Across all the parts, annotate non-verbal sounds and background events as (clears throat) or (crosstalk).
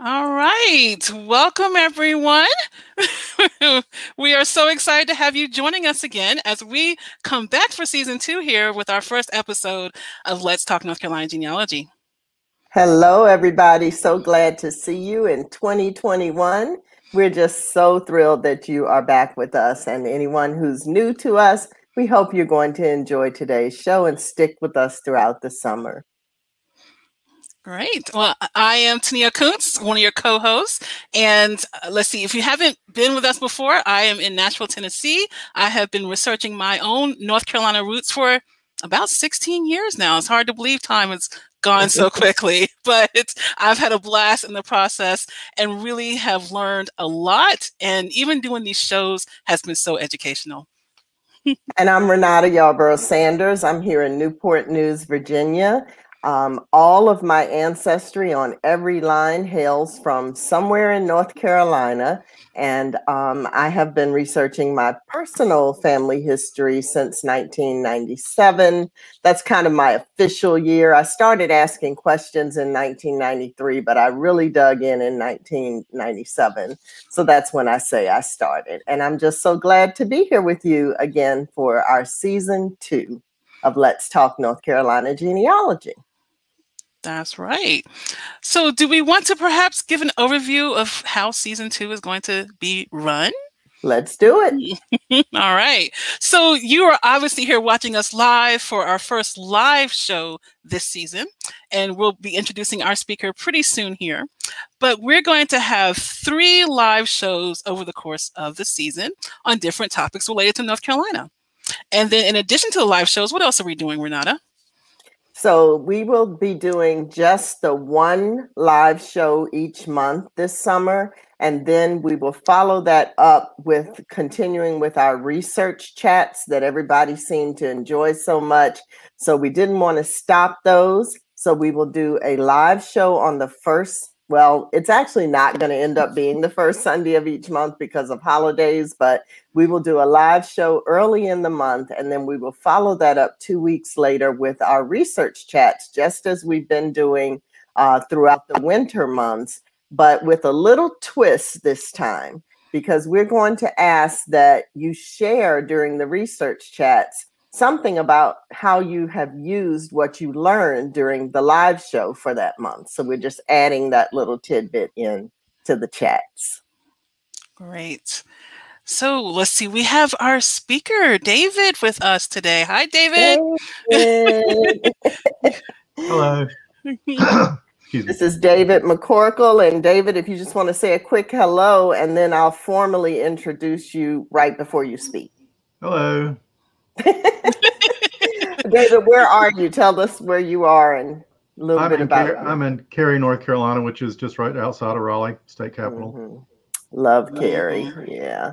All right. Welcome, everyone. (laughs) we are so excited to have you joining us again as we come back for season two here with our first episode of Let's Talk North Carolina Genealogy. Hello, everybody. So glad to see you in 2021. We're just so thrilled that you are back with us. And anyone who's new to us, we hope you're going to enjoy today's show and stick with us throughout the summer. Great. Well, I am Tania Kuntz, one of your co-hosts. And uh, let's see, if you haven't been with us before, I am in Nashville, Tennessee. I have been researching my own North Carolina roots for about 16 years now. It's hard to believe time has gone so (laughs) quickly, but I've had a blast in the process and really have learned a lot. And even doing these shows has been so educational. and I'm Renata Yarborough Sanders. I'm here in Newport News, Virginia. Um, all of my ancestry on every line hails from somewhere in North Carolina. And um, I have been researching my personal family history since 1997. That's kind of my official year. I started asking questions in 1993, but I really dug in in 1997. So that's when I say I started. And I'm just so glad to be here with you again for our season two of Let's Talk North Carolina Genealogy. That's right. So, do we want to perhaps give an overview of how season two is going to be run? Let's do it. (laughs) All right. So, you are obviously here watching us live for our first live show this season, and we'll be introducing our speaker pretty soon here. But we're going to have three live shows over the course of the season on different topics related to North Carolina. And then, in addition to the live shows, what else are we doing, Renata? So we will be doing just the one live show each month this summer. And then we will follow that up with continuing with our research chats that everybody seemed to enjoy so much. So we didn't want to stop those. So we will do a live show on the first well, it's actually not going to end up being the first Sunday of each month because of holidays, but we will do a live show early in the month and then we will follow that up two weeks later with our research chats, just as we've been doing uh, throughout the winter months, but with a little twist this time because we're going to ask that you share during the research chats something about how you have used what you learned during the live show for that month. So we're just adding that little tidbit in to the chats. Great. So let's see, we have our speaker, David, with us today. Hi, David. David. (laughs) Hello. this is David McCorkle. And David, if you just want to say a quick hello, and then I'll formally introduce you right before you speak. Hello. (laughs) David, where are you? Tell us where you are and a little I'm bit about Cary, I'm in Cary, North Carolina, which is just right outside of Raleigh, state capital. Mm-hmm. Love Cary. Yeah.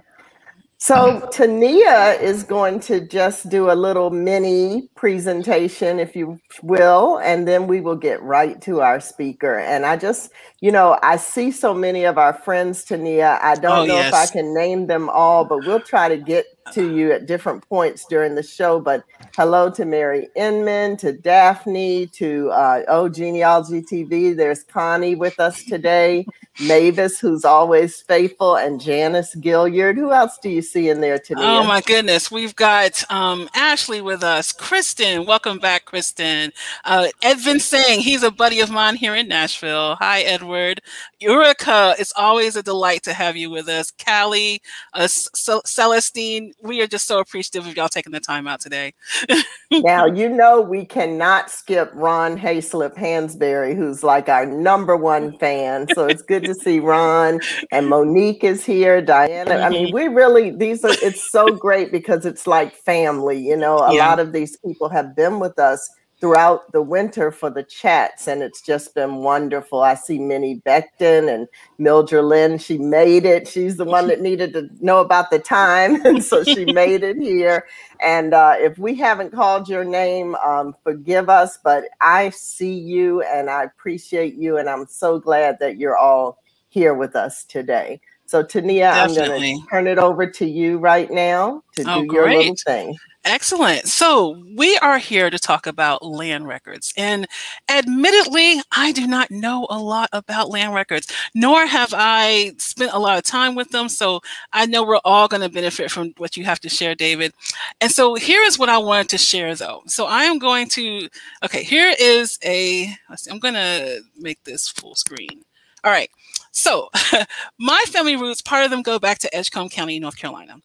So Tania is going to just do a little mini presentation, if you will, and then we will get right to our speaker. And I just, you know, I see so many of our friends, Tania. I don't oh, know yes. if I can name them all, but we'll try to get to you at different points during the show. But hello to Mary Inman, to Daphne, to uh, Oh Genealogy TV. There's Connie with us today. Mavis, who's always faithful, and Janice Gilliard. Who else do you see in there today? Oh my goodness, we've got um, Ashley with us. Kristen, welcome back, Kristen. Uh, Edvin Singh, he's a buddy of mine here in Nashville. Hi, Edward. Eureka, it's always a delight to have you with us. Callie, uh, Celestine, we are just so appreciative of y'all taking the time out today. (laughs) now you know we cannot skip Ron Hayslip Hansberry, who's like our number one fan. So it's good to see Ron and Monique is here. Diana. I mean, we really these are it's so great because it's like family, you know. A yeah. lot of these people have been with us throughout the winter for the chats, and it's just been wonderful. I see Minnie Beckton and Mildred Lynn. She made it. She's the one that needed to know about the time, (laughs) and so she (laughs) made it here. And uh, if we haven't called your name, um, forgive us, but I see you and I appreciate you, and I'm so glad that you're all here with us today. So, Tania, Definitely. I'm going to turn it over to you right now to oh, do your great. little thing. Excellent. So, we are here to talk about land records. And admittedly, I do not know a lot about land records, nor have I spent a lot of time with them. So, I know we're all going to benefit from what you have to share, David. And so, here is what I wanted to share, though. So, I am going to, okay, here is a, let's see, I'm going to make this full screen. All right. So, (laughs) my family roots, part of them go back to Edgecombe County, North Carolina.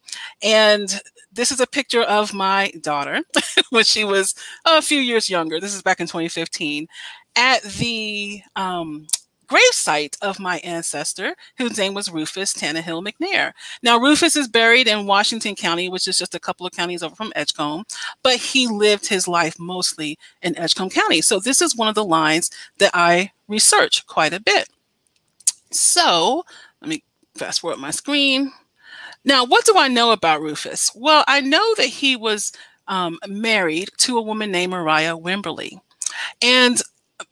And this is a picture of my daughter (laughs) when she was a few years younger. This is back in 2015 at the um, grave site of my ancestor, whose name was Rufus Tannehill McNair. Now, Rufus is buried in Washington County, which is just a couple of counties over from Edgecombe, but he lived his life mostly in Edgecombe County. So, this is one of the lines that I research quite a bit. So, let me fast forward my screen. Now, what do I know about Rufus? Well, I know that he was um, married to a woman named Mariah Wimberly. And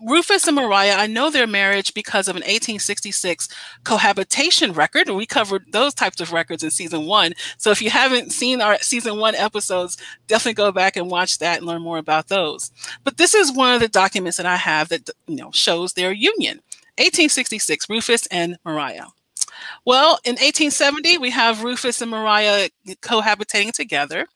Rufus and Mariah, I know their marriage because of an 1866 cohabitation record. And we covered those types of records in season one. So if you haven't seen our season one episodes, definitely go back and watch that and learn more about those. But this is one of the documents that I have that you know shows their union. 1866, Rufus and Mariah. Well, in 1870, we have Rufus and Mariah cohabitating together.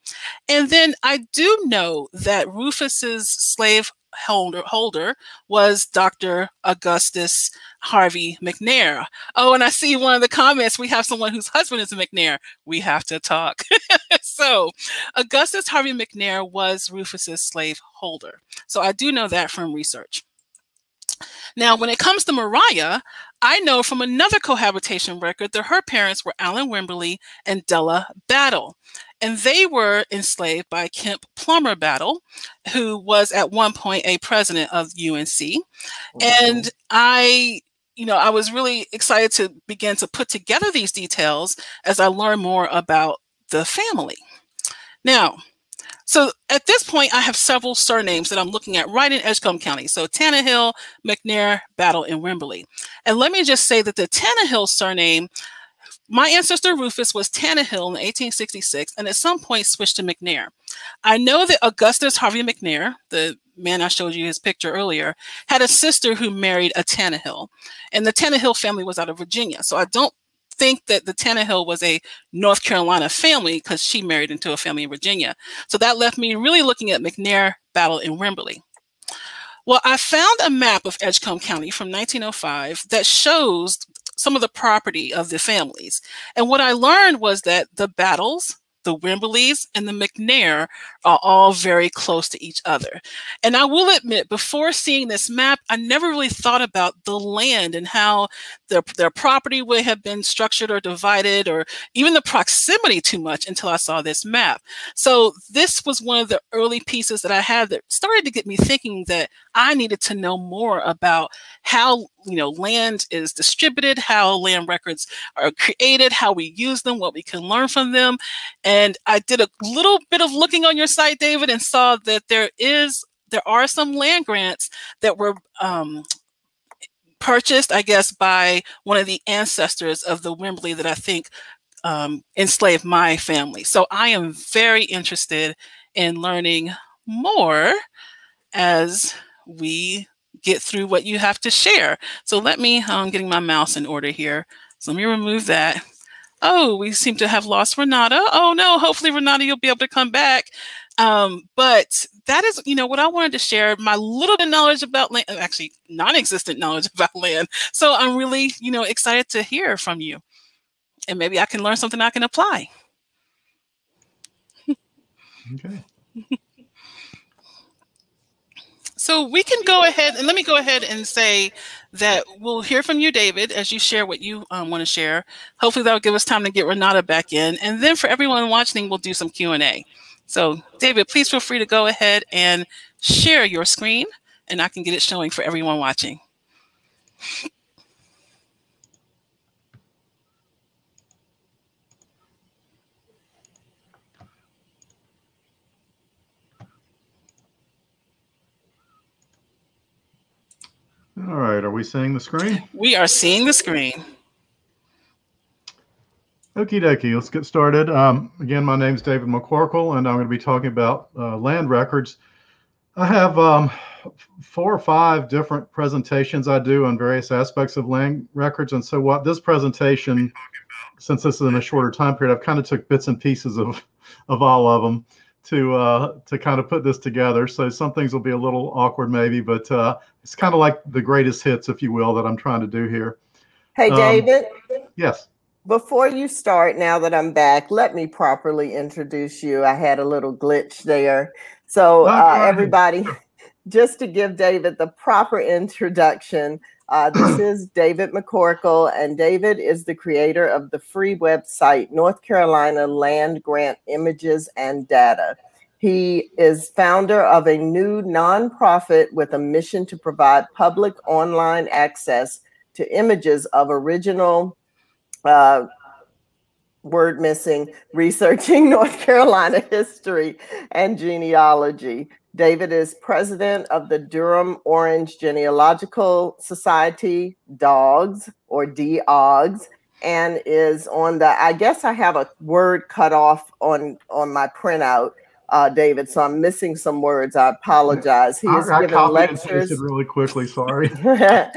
And then I do know that Rufus's slave holder, holder was Dr. Augustus Harvey McNair. Oh, and I see one of the comments, we have someone whose husband is a McNair. We have to talk. (laughs) so Augustus Harvey McNair was Rufus's slave holder. So I do know that from research. Now, when it comes to Mariah, I know from another cohabitation record that her parents were Alan Wimberly and Della Battle. And they were enslaved by Kemp Plummer Battle, who was at one point a president of UNC. And I, you know, I was really excited to begin to put together these details as I learn more about the family. Now, so at this point, I have several surnames that I'm looking at right in Edgecombe County. So Tannehill, McNair, Battle, and Wimberly. And let me just say that the Tannehill surname, my ancestor Rufus was Tannehill in 1866 and at some point switched to McNair. I know that Augustus Harvey McNair, the man I showed you his picture earlier, had a sister who married a Tannehill. And the Tannehill family was out of Virginia. So I don't think that the Tannehill was a North Carolina family because she married into a family in Virginia. So that left me really looking at McNair, Battle, in Wimberly. Well, I found a map of Edgecombe County from 1905 that shows some of the property of the families. And what I learned was that the Battles, the Wimberleys and the McNair are all very close to each other. And I will admit, before seeing this map, I never really thought about the land and how their, their property would have been structured or divided or even the proximity too much until I saw this map. So this was one of the early pieces that I had that started to get me thinking that I needed to know more about how you know land is distributed, how land records are created, how we use them, what we can learn from them. And I did a little bit of looking on your site, David, and saw that there is there are some land grants that were um, purchased, I guess, by one of the ancestors of the Wimberly that I think um, enslaved my family. So I am very interested in learning more as we get through what you have to share. So let me, I'm getting my mouse in order here. So let me remove that. Oh, we seem to have lost Renata. Oh no, hopefully Renata, you'll be able to come back. Um, but that is, you know, what I wanted to share, my little bit knowledge about land, actually non-existent knowledge (laughs) about land. So I'm really, you know, excited to hear from you. And maybe I can learn something I can apply. okay. So we can go ahead and let me go ahead and say that we'll hear from you, David, as you share what you um, want to share. Hopefully that'll give us time to get Renata back in. And then for everyone watching, we'll do some Q&A. So David, please feel free to go ahead and share your screen and I can get it showing for everyone watching. All right, are we seeing the screen? We are seeing the screen. Okie dokie, let's get started. Um, again, my name is David McCorkle, and I'm going to be talking about uh, land records. I have um, four or five different presentations I do on various aspects of land records. And so what this presentation, since this is in a shorter time period, I've kind of took bits and pieces of, of all of them to uh, to kind of put this together. So some things will be a little awkward maybe, but uh, it's kind of like the greatest hits, if you will, that I'm trying to do here. Hey, um, David. Yes. Before you start, now that I'm back, let me properly introduce you. I had a little glitch there. So, uh, everybody, (laughs) just to give David the proper introduction, uh, this (clears throat) is David McCorkle, and David is the creator of the free website North Carolina Land Grant Images and Data. He is founder of a new nonprofit with a mission to provide public online access to images of original uh, word missing, researching (laughs) North Carolina history and genealogy. David is president of the Durham Orange Genealogical Society, DOGS or DOGS, and is on the, I guess I have a word cut off on, on my printout. Uh, David, so I'm missing some words. I apologize. He is given lectures really quickly. Sorry. (laughs)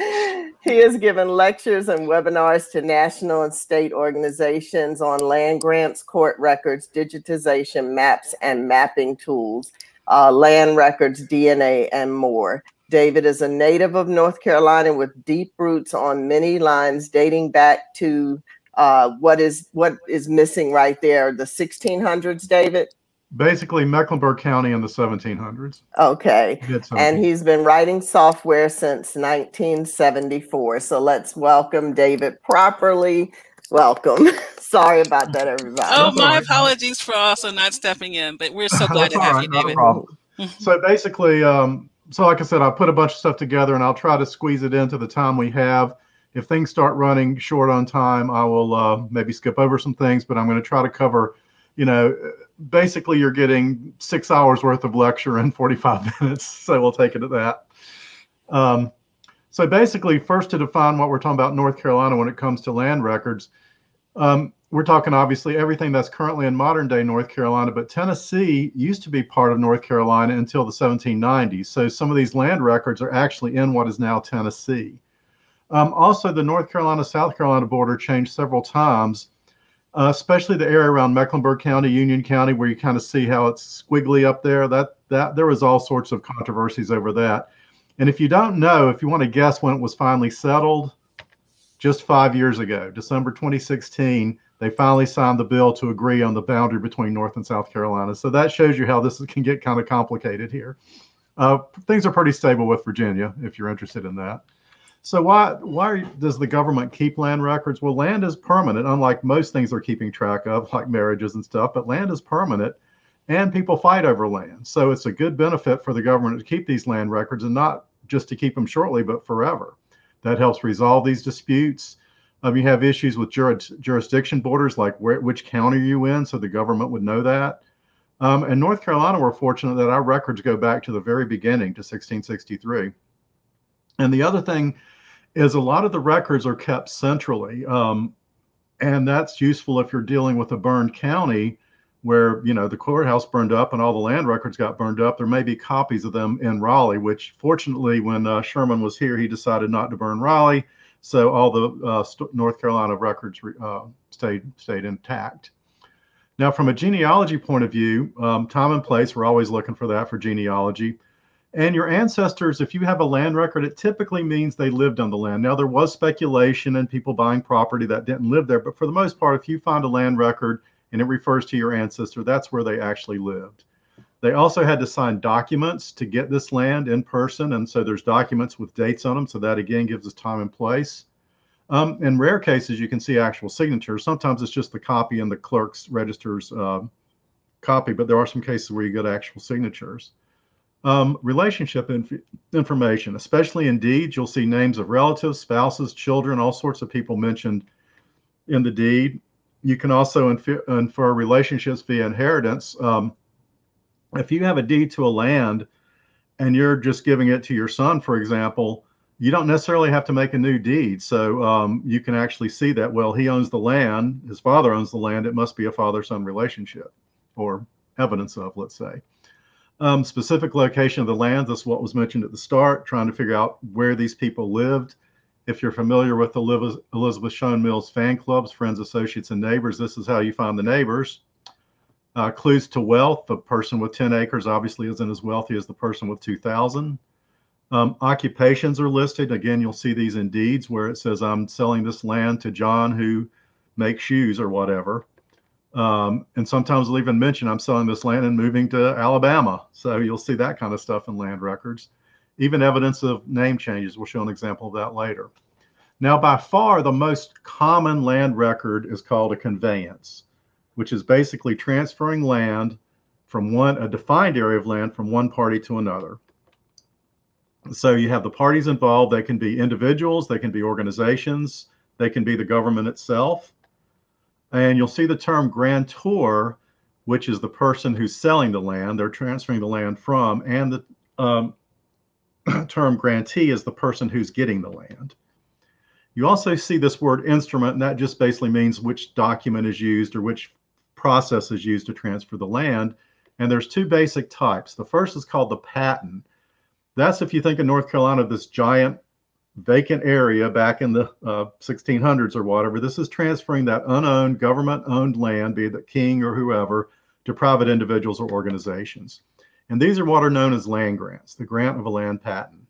He has given lectures and webinars to national and state organizations on land grants, court records, digitization, maps, and mapping tools, uh, land records, DNA, and more. David is a native of North Carolina with deep roots on many lines dating back to uh, what is what is missing right there, the 1600s, David? Basically Mecklenburg County in the 1700s. Okay. And he's been writing software since 1974. So let's welcome David properly. Welcome. (laughs) Sorry about that, everybody. Oh, my apologies for also not stepping in, but we're so (laughs) glad to have right, you, David. No so basically, um, so like I said, I put a bunch of stuff together and I'll try to squeeze it into the time we have. If things start running short on time, I will uh, maybe skip over some things, but I'm going to try to cover, you know, basically you're getting six hours worth of lecture in 45 (laughs) minutes. So we'll take it at that. Um, so basically, first to define what we're talking about North Carolina when it comes to land records, um, we're talking obviously everything that's currently in modern day North Carolina, but Tennessee used to be part of North Carolina until the 1790s. So some of these land records are actually in what is now Tennessee. Um, also, the North Carolina South Carolina border changed several times uh, especially the area around Mecklenburg County, Union County, where you kind of see how it's squiggly up there. That that there was all sorts of controversies over that. And if you don't know, if you want to guess when it was finally settled, just five years ago, December 2016, they finally signed the bill to agree on the boundary between North and South Carolina. So that shows you how this can get kind of complicated here. Uh, things are pretty stable with Virginia, if you're interested in that. So why why does the government keep land records? Well, land is permanent, unlike most things they're keeping track of, (laughs) like marriages and stuff. But land is permanent, and people fight over land. So it's a good benefit for the government to keep these land records, and not just to keep them shortly, but forever. That helps resolve these disputes. Um, you have issues with juris, jurisdiction borders, like where, which county are you in, so the government would know that. Um, and North Carolina, we're fortunate that our records go back to the very beginning, to 1663. And the other thing is a lot of the records are kept centrally. Um, and that's useful if you're dealing with a burned county where, you know, the courthouse burned up and all the land records got burned up. There may be copies of them in Raleigh, which fortunately, when uh, Sherman was here, he decided not to burn Raleigh. So all the uh, North Carolina records uh, stayed, stayed intact. Now, from a genealogy point of view, um, time and place, we're always looking for that for genealogy. And your ancestors, if you have a land record, it typically means they lived on the land. Now, there was speculation and people buying property that didn't live there, but for the most part, if you find a land record and it refers to your ancestor, that's where they actually lived. They also had to sign documents to get this land in person. And so there's documents with dates on them. So that again gives us time and place. Um, in rare cases, you can see actual signatures. Sometimes it's just the copy in the clerk's registers uh, copy, but there are some cases where you get actual signatures. Um, relationship inf information, especially in deeds, you'll see names of relatives, spouses, children, all sorts of people mentioned in the deed. You can also infer, infer relationships via inheritance. Um, if you have a deed to a land and you're just giving it to your son, for example, you don't necessarily have to make a new deed. So um, you can actually see that, well, he owns the land, his father owns the land, it must be a father son relationship or evidence of, let's say. Um, specific location of the land, that's what was mentioned at the start, trying to figure out where these people lived. If you're familiar with the Elizabeth Shown Mills fan clubs, friends, associates, and neighbors, this is how you find the neighbors. Uh, clues to wealth, the person with 10 acres obviously isn't as wealthy as the person with 2,000. Um, occupations are listed. Again, you'll see these in deeds where it says, I'm selling this land to John who makes shoes or whatever. Um, and sometimes they'll even mention, I'm selling this land and moving to Alabama. So you'll see that kind of stuff in land records. Even evidence of name changes. We'll show an example of that later. Now, by far, the most common land record is called a conveyance, which is basically transferring land from one, a defined area of land from one party to another. So you have the parties involved. They can be individuals, they can be organizations, they can be the government itself. And you'll see the term grantor, which is the person who's selling the land, they're transferring the land from, and the um, (clears throat) term grantee is the person who's getting the land. You also see this word instrument, and that just basically means which document is used or which process is used to transfer the land. And there's two basic types. The first is called the patent that's if you think of North Carolina, this giant vacant area back in the uh, 1600s or whatever. This is transferring that unowned, government owned land, be it the king or whoever, to private individuals or organizations. And these are what are known as land grants, the grant of a land patent.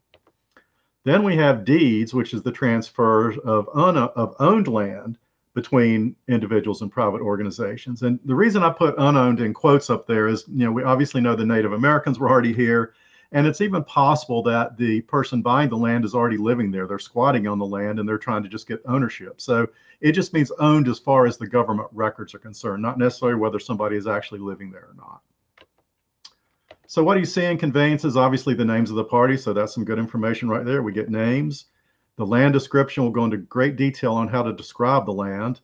Then we have deeds, which is the transfer of, of owned land between individuals and private organizations. And the reason I put unowned in quotes up there is, you know, we obviously know the Native Americans were already here. And it's even possible that the person buying the land is already living there. They're squatting on the land and they're trying to just get ownership. So it just means owned as far as the government records are concerned, not necessarily whether somebody is actually living there or not. So what do you see in conveyances? Obviously the names of the parties. So that's some good information right there. We get names. The land description will go into great detail on how to describe the land.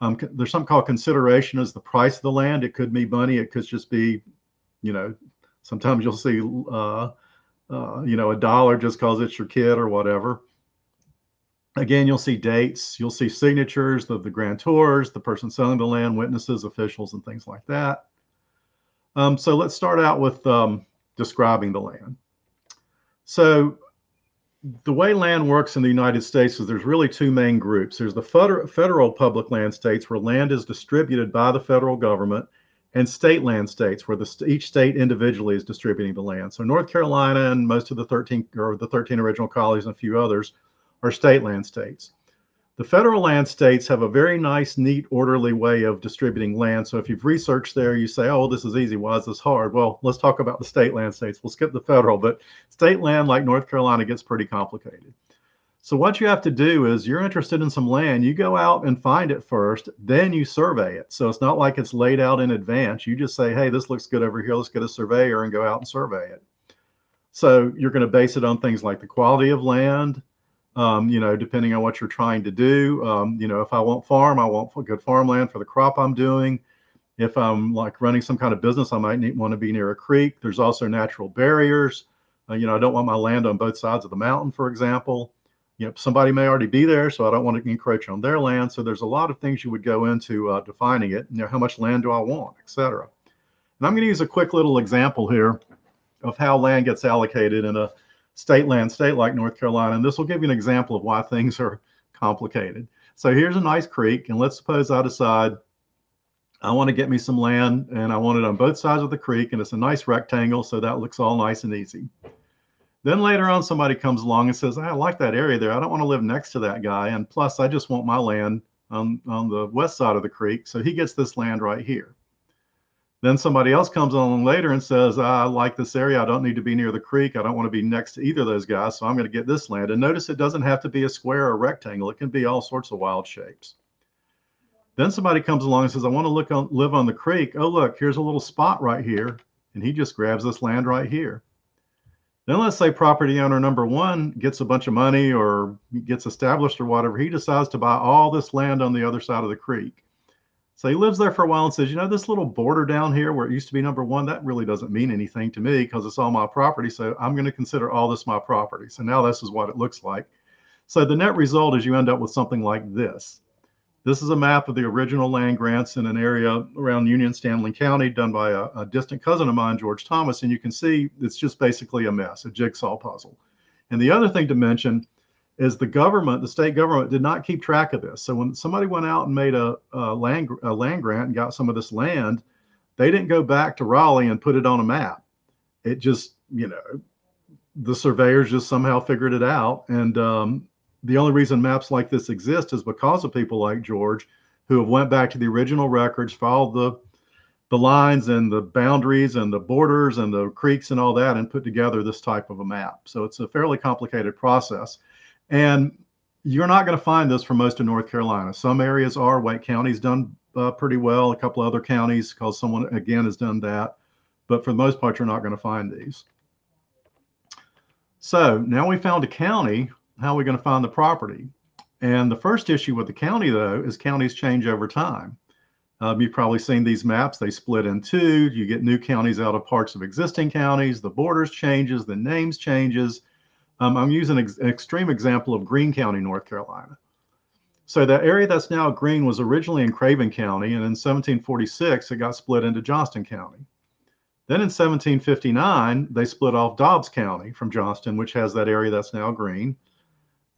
Um, there's something called consideration as the price of the land. It could be money. It could just be, you know, Sometimes you'll see, uh, uh, you know, a dollar just because it's your kid or whatever. Again, you'll see dates, you'll see signatures of the grantors, the person selling the land, witnesses, officials, and things like that. Um, so let's start out with um, describing the land. So the way land works in the United States is there's really two main groups. There's the federal, federal public land states where land is distributed by the federal government and state land states where the, each state individually is distributing the land. So North Carolina and most of the 13 or the 13 original colonies and a few others are state land states. The federal land states have a very nice, neat, orderly way of distributing land. So if you've researched there, you say, oh, this is easy. Why is this hard? Well, let's talk about the state land states. We'll skip the federal, but state land like North Carolina gets pretty complicated. So what you have to do is you're interested in some land, you go out and find it first, then you survey it. So it's not like it's laid out in advance. You just say, hey, this looks good over here. Let's get a surveyor and go out and survey it. So you're going to base it on things like the quality of land, um, you know, depending on what you're trying to do. Um, you know, if I want farm, I want good farmland for the crop I'm doing. If I'm like running some kind of business, I might need, want to be near a creek. There's also natural barriers. Uh, you know, I don't want my land on both sides of the mountain, for example you know, somebody may already be there, so I don't want to encroach on their land. So there's a lot of things you would go into uh, defining it. You know, how much land do I want, etc. And I'm going to use a quick little example here of how land gets allocated in a state land state like North Carolina. And this will give you an example of why things are complicated. So here's a nice creek, and let's suppose I decide I want to get me some land and I want it on both sides of the creek, and it's a nice rectangle, so that looks all nice and easy. Then later on, somebody comes along and says, I like that area there. I don't want to live next to that guy. And plus, I just want my land on, on the west side of the creek. So he gets this land right here. Then somebody else comes along later and says, I like this area. I don't need to be near the creek. I don't want to be next to either of those guys. So I'm going to get this land. And notice it doesn't have to be a square or rectangle. It can be all sorts of wild shapes. Then somebody comes along and says, I want to look on, live on the creek. Oh, look, here's a little spot right here. And he just grabs this land right here. Then let's say property owner number one gets a bunch of money or gets established or whatever. He decides to buy all this land on the other side of the creek. So he lives there for a while and says, you know, this little border down here where it used to be number one, that really doesn't mean anything to me because it's all my property. So I'm going to consider all this my property. So now this is what it looks like. So the net result is you end up with something like this. This is a map of the original land grants in an area around Union Stanly County done by a, a distant cousin of mine, George Thomas. And you can see it's just basically a mess, a jigsaw puzzle. And the other thing to mention is the government, the state government, did not keep track of this. So when somebody went out and made a, a, land a land grant and got some of this land, they didn't go back to Raleigh and put it on a map. It just, you know, the surveyors just somehow figured it out. And um, the only reason maps like this exist is because of people like George, who have went back to the original records, followed the the lines and the boundaries and the borders and the creeks and all that, and put together this type of a map. So it's a fairly complicated process. And you're not going to find this for most of North Carolina. Some areas are. Wake County's done uh, pretty well. A couple other counties, because someone again has done that. But for the most part, you're not going to find these. So now we found a county. How are we going to find the property? And the first issue with the county, though, is counties change over time. Um, you've probably seen these maps. They split in two. You get new counties out of parts of existing counties. The borders changes. The names changes. Um, I'm using an extreme example of Greene County, North Carolina. So that area that's now green was originally in Craven County, and in 1746 it got split into Johnston County. Then in 1759 they split off Dobbs County from Johnston, which has that area that's now green.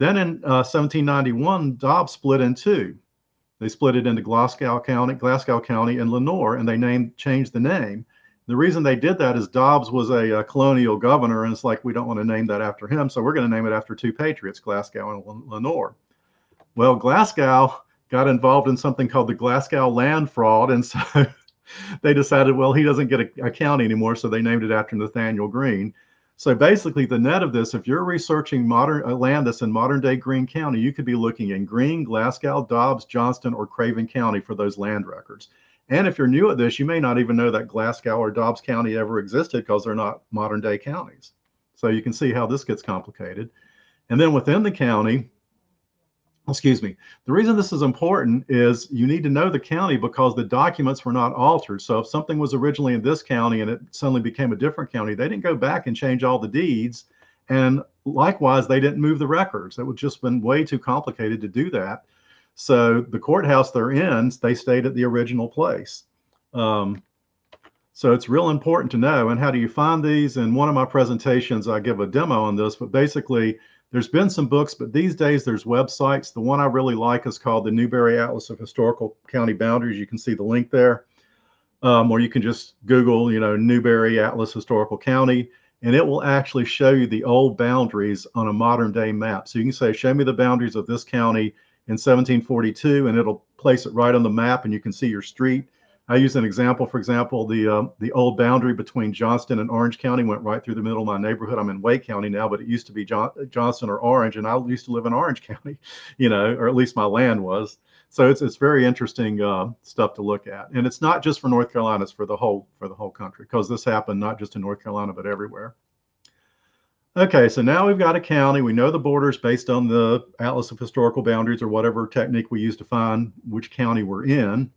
Then in uh, 1791 Dobbs split in two. They split it into Glasgow County, Glasgow County, and Lenoir, and they named changed the name. The reason they did that is Dobbs was a, a, colonial governor, and it's like we don't want to name that after him, so we're going to name it after two patriots, Glasgow and Lenoir. Well, Glasgow got involved in something called the Glasgow land fraud, and so (laughs) they decided, well, he doesn't get a, a county anymore, so they named it after Nathaniel Greene. So basically, the net of this, if you're researching modern uh, land that's in modern day Greene County, you could be looking in Greene, Glasgow, Dobbs, Johnston, or Craven County for those land records. And if you're new at this, you may not even know that Glasgow or Dobbs County ever existed because they're not modern day counties. So you can see how this gets complicated. And then within the county, excuse me, the reason this is important is you need to know the county because the documents were not altered. So if something was originally in this county and it suddenly became a different county, they didn't go back and change all the deeds. And likewise, they didn't move the records. It would just been way too complicated to do that. So the courthouse they're in, they stayed at the original place. Um, so it's real important to know. And how do you find these? In one of my presentations, I give a demo on this, but basically, there's been some books, but these days there's websites. The one I really like is called the Newberry Atlas of Historical County Boundaries. You can see the link there. Um, or you can just Google, you know, Newberry Atlas Historical County, and it will actually show you the old boundaries on a modern day map. So you can say, show me the boundaries of this county in 1742, and it'll place it right on the map, and you can see your street. I use an example. For example, the uh, the old boundary between Johnston and Orange County went right through the middle of my neighborhood. I'm in Wake County now, but it used to be John, Johnston or Orange, and I used to live in Orange (laughs) County, you know, or at least my land was. So it's it's very interesting uh, stuff to look at, and it's not just for North Carolina; it's for the whole for the whole country because this happened not just in North Carolina but everywhere. Okay, so now we've got a county. We know the borders based on the Atlas of Historical Boundaries or whatever technique we use to find which county we're in.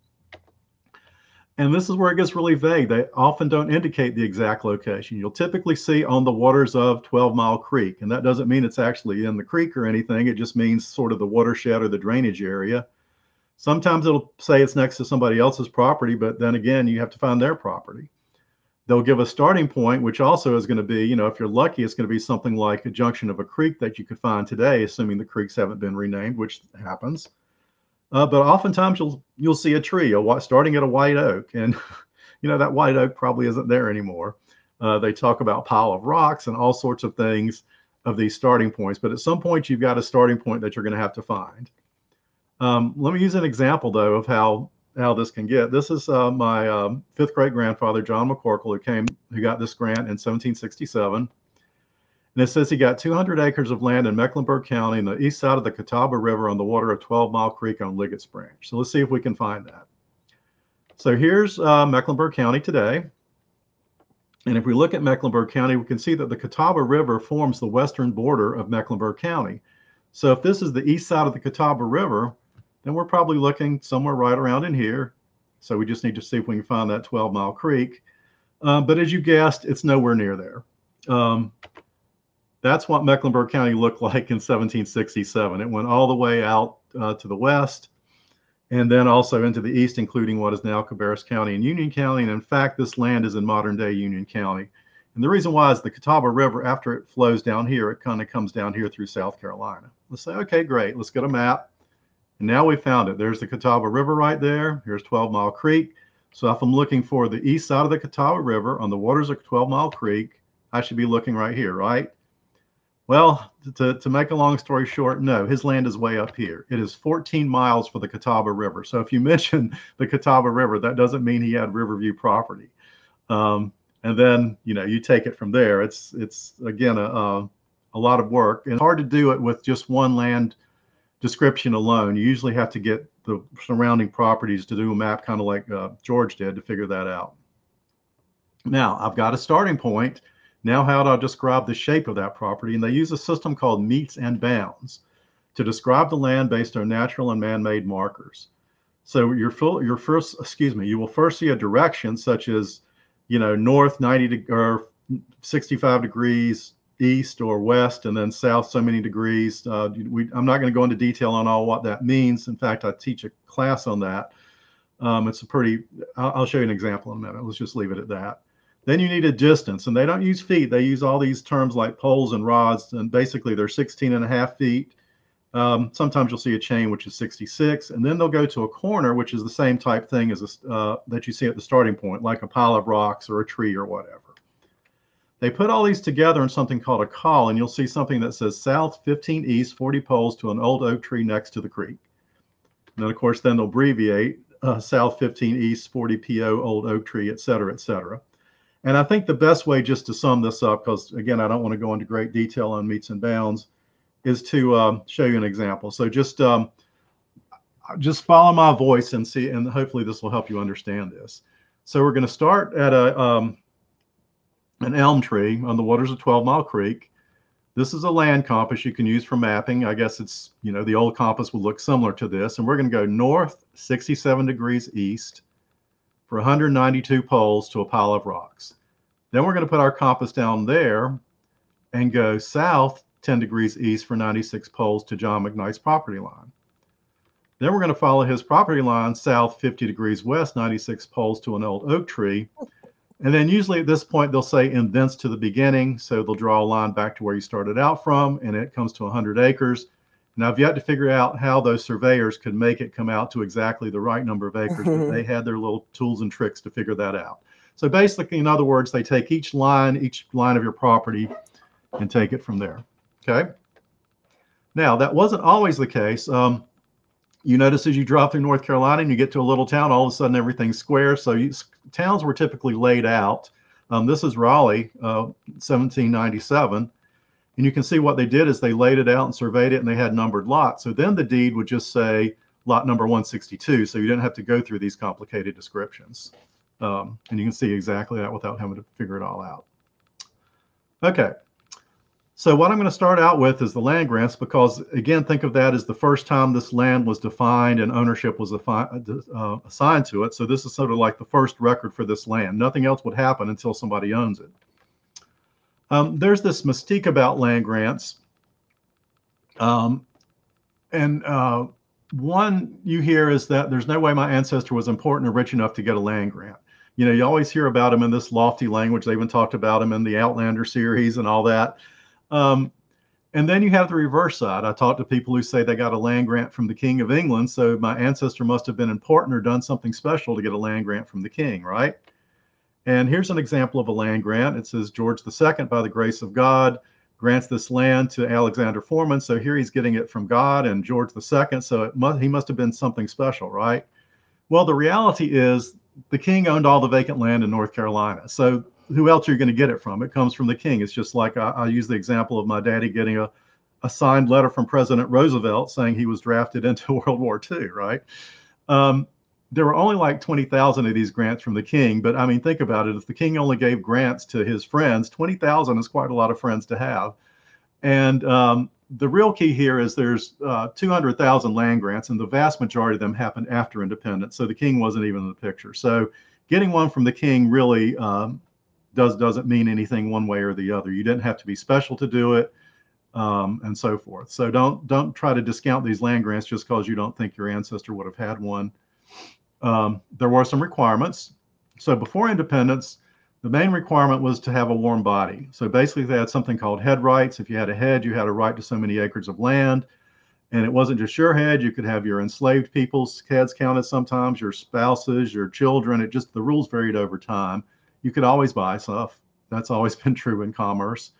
And this is where it gets really vague. They often don't indicate the exact location. You'll typically see on the waters of 12 Mile Creek, and that doesn't mean it's actually in the creek or anything. It just means sort of the watershed or the drainage area. Sometimes it'll say it's next to somebody else's property, but then again, you have to find their property. They'll give a starting point, which also is going to be, you know, if you're lucky, it's going to be something like a junction of a creek that you could find today, assuming the creeks haven't been renamed, which happens. Uh, but oftentimes you'll you'll see a tree, a, starting at a white oak, and (laughs) you know that white oak probably isn't there anymore. Uh, they talk about pile of rocks and all sorts of things of these starting points, but at some point you've got a starting point that you're going to have to find. Um, let me use an example though of how how this can get. This is uh, my um, fifth great grandfather, John McCorkle, who came, who got this grant in 1767. And it says he got 200 acres of land in Mecklenburg County on the east side of the Catawba River on the water of 12 Mile Creek on Liggett's Branch. So let's see if we can find that. So here's uh, Mecklenburg County today. And if we look at Mecklenburg County, we can see that the Catawba River forms the western border of Mecklenburg County. So if this is the east side of the Catawba River, then we're probably looking somewhere right around in here. So we just need to see if we can find that 12 mile creek. Um, but as you guessed, it's nowhere near there. Um, that's what Mecklenburg County looked like in 1767. It went all the way out uh, to the west and then also into the east, including what is now Cabarrus County and Union County. And in fact, this land is in modern day Union County. And the reason why is the Catawba River, after it flows down here, it kind of comes down here through South Carolina. Let's say, okay, great, let's get a map. And now we found it. There's the Catawba River right there. Here's 12 Mile Creek. So if I'm looking for the east side of the Catawba River on the waters of 12 Mile Creek, I should be looking right here, right? Well, to, to make a long story short, no, his land is way up here. It is 14 miles for the Catawba River. So if you (laughs) mention the Catawba River, that doesn't mean he had Riverview property. Um, and then you know you take it from there. It's it's again a, a, a lot of work and hard to do it with just one land description alone. You usually have to get the surrounding properties to do a map, kind of like uh, George did, to figure that out. Now I've got a starting point now, how do I describe the shape of that property? And they use a system called metes and bounds to describe the land based on natural and man-made markers. So your full, your first, excuse me, you will first see a direction such as, you know, north 90 de- or 65 degrees east or west, and then south so many degrees. Uh, we, I'm not going to go into detail on all what that means. In fact, I teach a class on that. Um, it's a pretty. I'll, I'll show you an example in a minute. Let's just leave it at that. Then you need a distance, and they don't use feet. They use all these terms like poles and rods, and basically they're 16 and a half feet. Um, sometimes you'll see a chain which is 66, and then they'll go to a corner, which is the same type thing as a, uh, that you see at the starting point, like a pile of rocks or a tree or whatever. They put all these together in something called a call, and you'll see something that says south 15 east, 40 poles to an old oak tree next to the creek. And then, of course, then they'll abbreviate uh, south 15 east, 40 PO, old oak tree, et cetera, et cetera. And I think the best way, just to sum this up, because again, I don't want to go into great detail on metes and bounds, is to um, show you an example. So just um, just follow my voice and see, and hopefully this will help you understand this. So we're going to start at a um, an elm tree on the waters of 12 Mile Creek. This is a land compass you can use for mapping. I guess it's, you know, the old compass would look similar to this. And we're going to go north 67 degrees east for 192 poles to a pile of rocks. Then we're going to put our compass down there and go south 10 degrees east for 96 poles to John McKnight's property line. Then we're going to follow his property line south 50 degrees west, 96 poles to an old oak tree. And then usually at this point, they'll say and thence to the beginning. So they'll draw a line back to where you started out from, and it comes to 100 acres. Now, I've yet to figure out how those surveyors could make it come out to exactly the right number of acres, but they (laughs) had their little tools and tricks to figure that out. So basically, in other words, they take each line, each line of your property, and take it from there. Okay. Now, that wasn't always the case. Um, you notice as you drop through North Carolina and you get to a little town, all of a sudden everything's square. So you, towns were typically laid out. Um, this is Raleigh, uh, 1797. And you can see what they did is they laid it out and surveyed it and they had numbered lots. So then the deed would just say lot number 162. So you didn't have to go through these complicated descriptions. Um, and you can see exactly that without having to figure it all out. Okay. So what I'm going to start out with is the land grants because again, think of that as the first time this land was defined and ownership was uh, assigned to it. So this is sort of like the first record for this land. Nothing else would happen until somebody owns it. Um, there's this mystique about land grants. Um, and uh, one you hear is that there's no way my ancestor was important or rich enough to get a land grant. You know, you always hear about him in this lofty language. They even talked about him in the Outlander series and all that. Um, and then you have the reverse side. I talk to people who say they got a land grant from the King of England. So my ancestor must have been important or done something special to get a land grant from the king, right? And here's an example of a land grant. It says George II, by the grace of God, grants this land to Alexander Foreman. So here he's getting it from God and George II. So must, he must have been something special, right? Well, the reality is the king owned all the vacant land in North Carolina. So who else are you going to get it from? It comes from the king. It's just like I, I use the example of my daddy getting a, a signed letter from President Roosevelt saying he was drafted (laughs) into World War II, right? Um, there were only like 20,000 of these grants from the king. But I mean, think about it. If the king only gave grants to his friends, 20,000 is quite a lot of friends to have. And um, the real key here is there's uh, 200,000 land grants, and the vast majority of them happened after independence. So the king wasn't even in the picture. So getting one from the king really um, does doesn't mean anything one way or the other. You didn't have to be special to do it, um, and so forth. So don't don't try to discount these land grants just because you don't think your ancestor would have had one. Um, there were some requirements. So before independence, the main requirement was to have a warm body. So basically, they had something called head rights. If you had a head, you had a right to so many acres of land. And it wasn't just your head, you could have your enslaved people's heads counted sometimes, your spouses, your children. It just, the rules varied over time. You could always buy stuff. That's always (laughs) been true in commerce.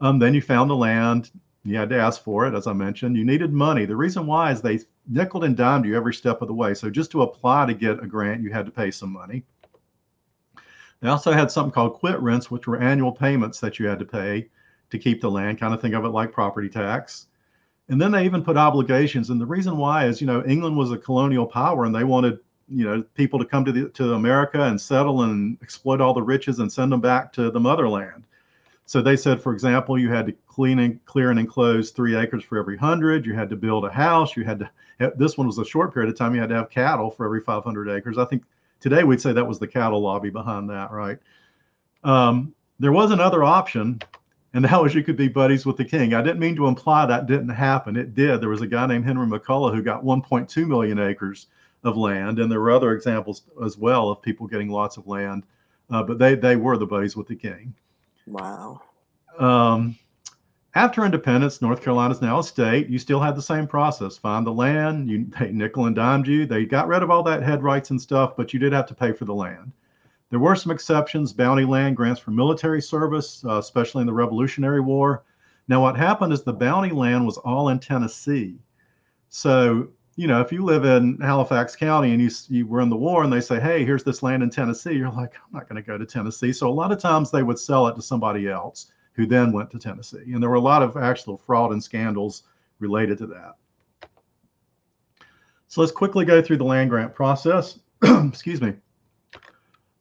Um, then you found the land. You had to ask for it, as I mentioned. You needed money. The reason why is they nickel and dimed you every step of the way. So just to apply to get a grant, you had to pay some money. They also had something called quit rents, which were annual payments that you had to pay to keep the land, kind of think of it like property tax. And then they even put obligations. And the reason why is, you know, England was a colonial power and they wanted, you know, people to come to the, to America and settle and exploit all the riches and send them back to the motherland. So they said, for example, you had to clean and clear and enclose three acres for every hundred. You had to build a house. You had to. This one was a short period of time. You had to have cattle for every 500 acres. I think Today, we'd say that was the cattle lobby behind that, right? Um, there was another option, and that was you could be buddies with the king. I didn't mean to imply that didn't happen. It did. There was a guy named Henry McCulloh who got 1.2 million acres of land, and there were other examples as well of people getting lots of land, uh, but they they were the buddies with the king. Wow. Um, after independence, North Carolina is now a state. You still had the same process. Find the land. You (laughs) they nickel and dimed you. They got rid of all that head rights and stuff, but you did have to pay for the land. There were some exceptions: bounty land grants for military service, uh, especially in the Revolutionary War. Now, what happened is the bounty land was all in Tennessee. So, you know, if you live in Halifax County and you you were in the war, and they say, "Hey, here's this land in Tennessee," you're like, "I'm not going to go to Tennessee." So, a lot of times they would sell it to somebody else who then went to Tennessee. And there were a lot of actual fraud and scandals related to that. So let's quickly go through the land grant process. (clears throat) Excuse me.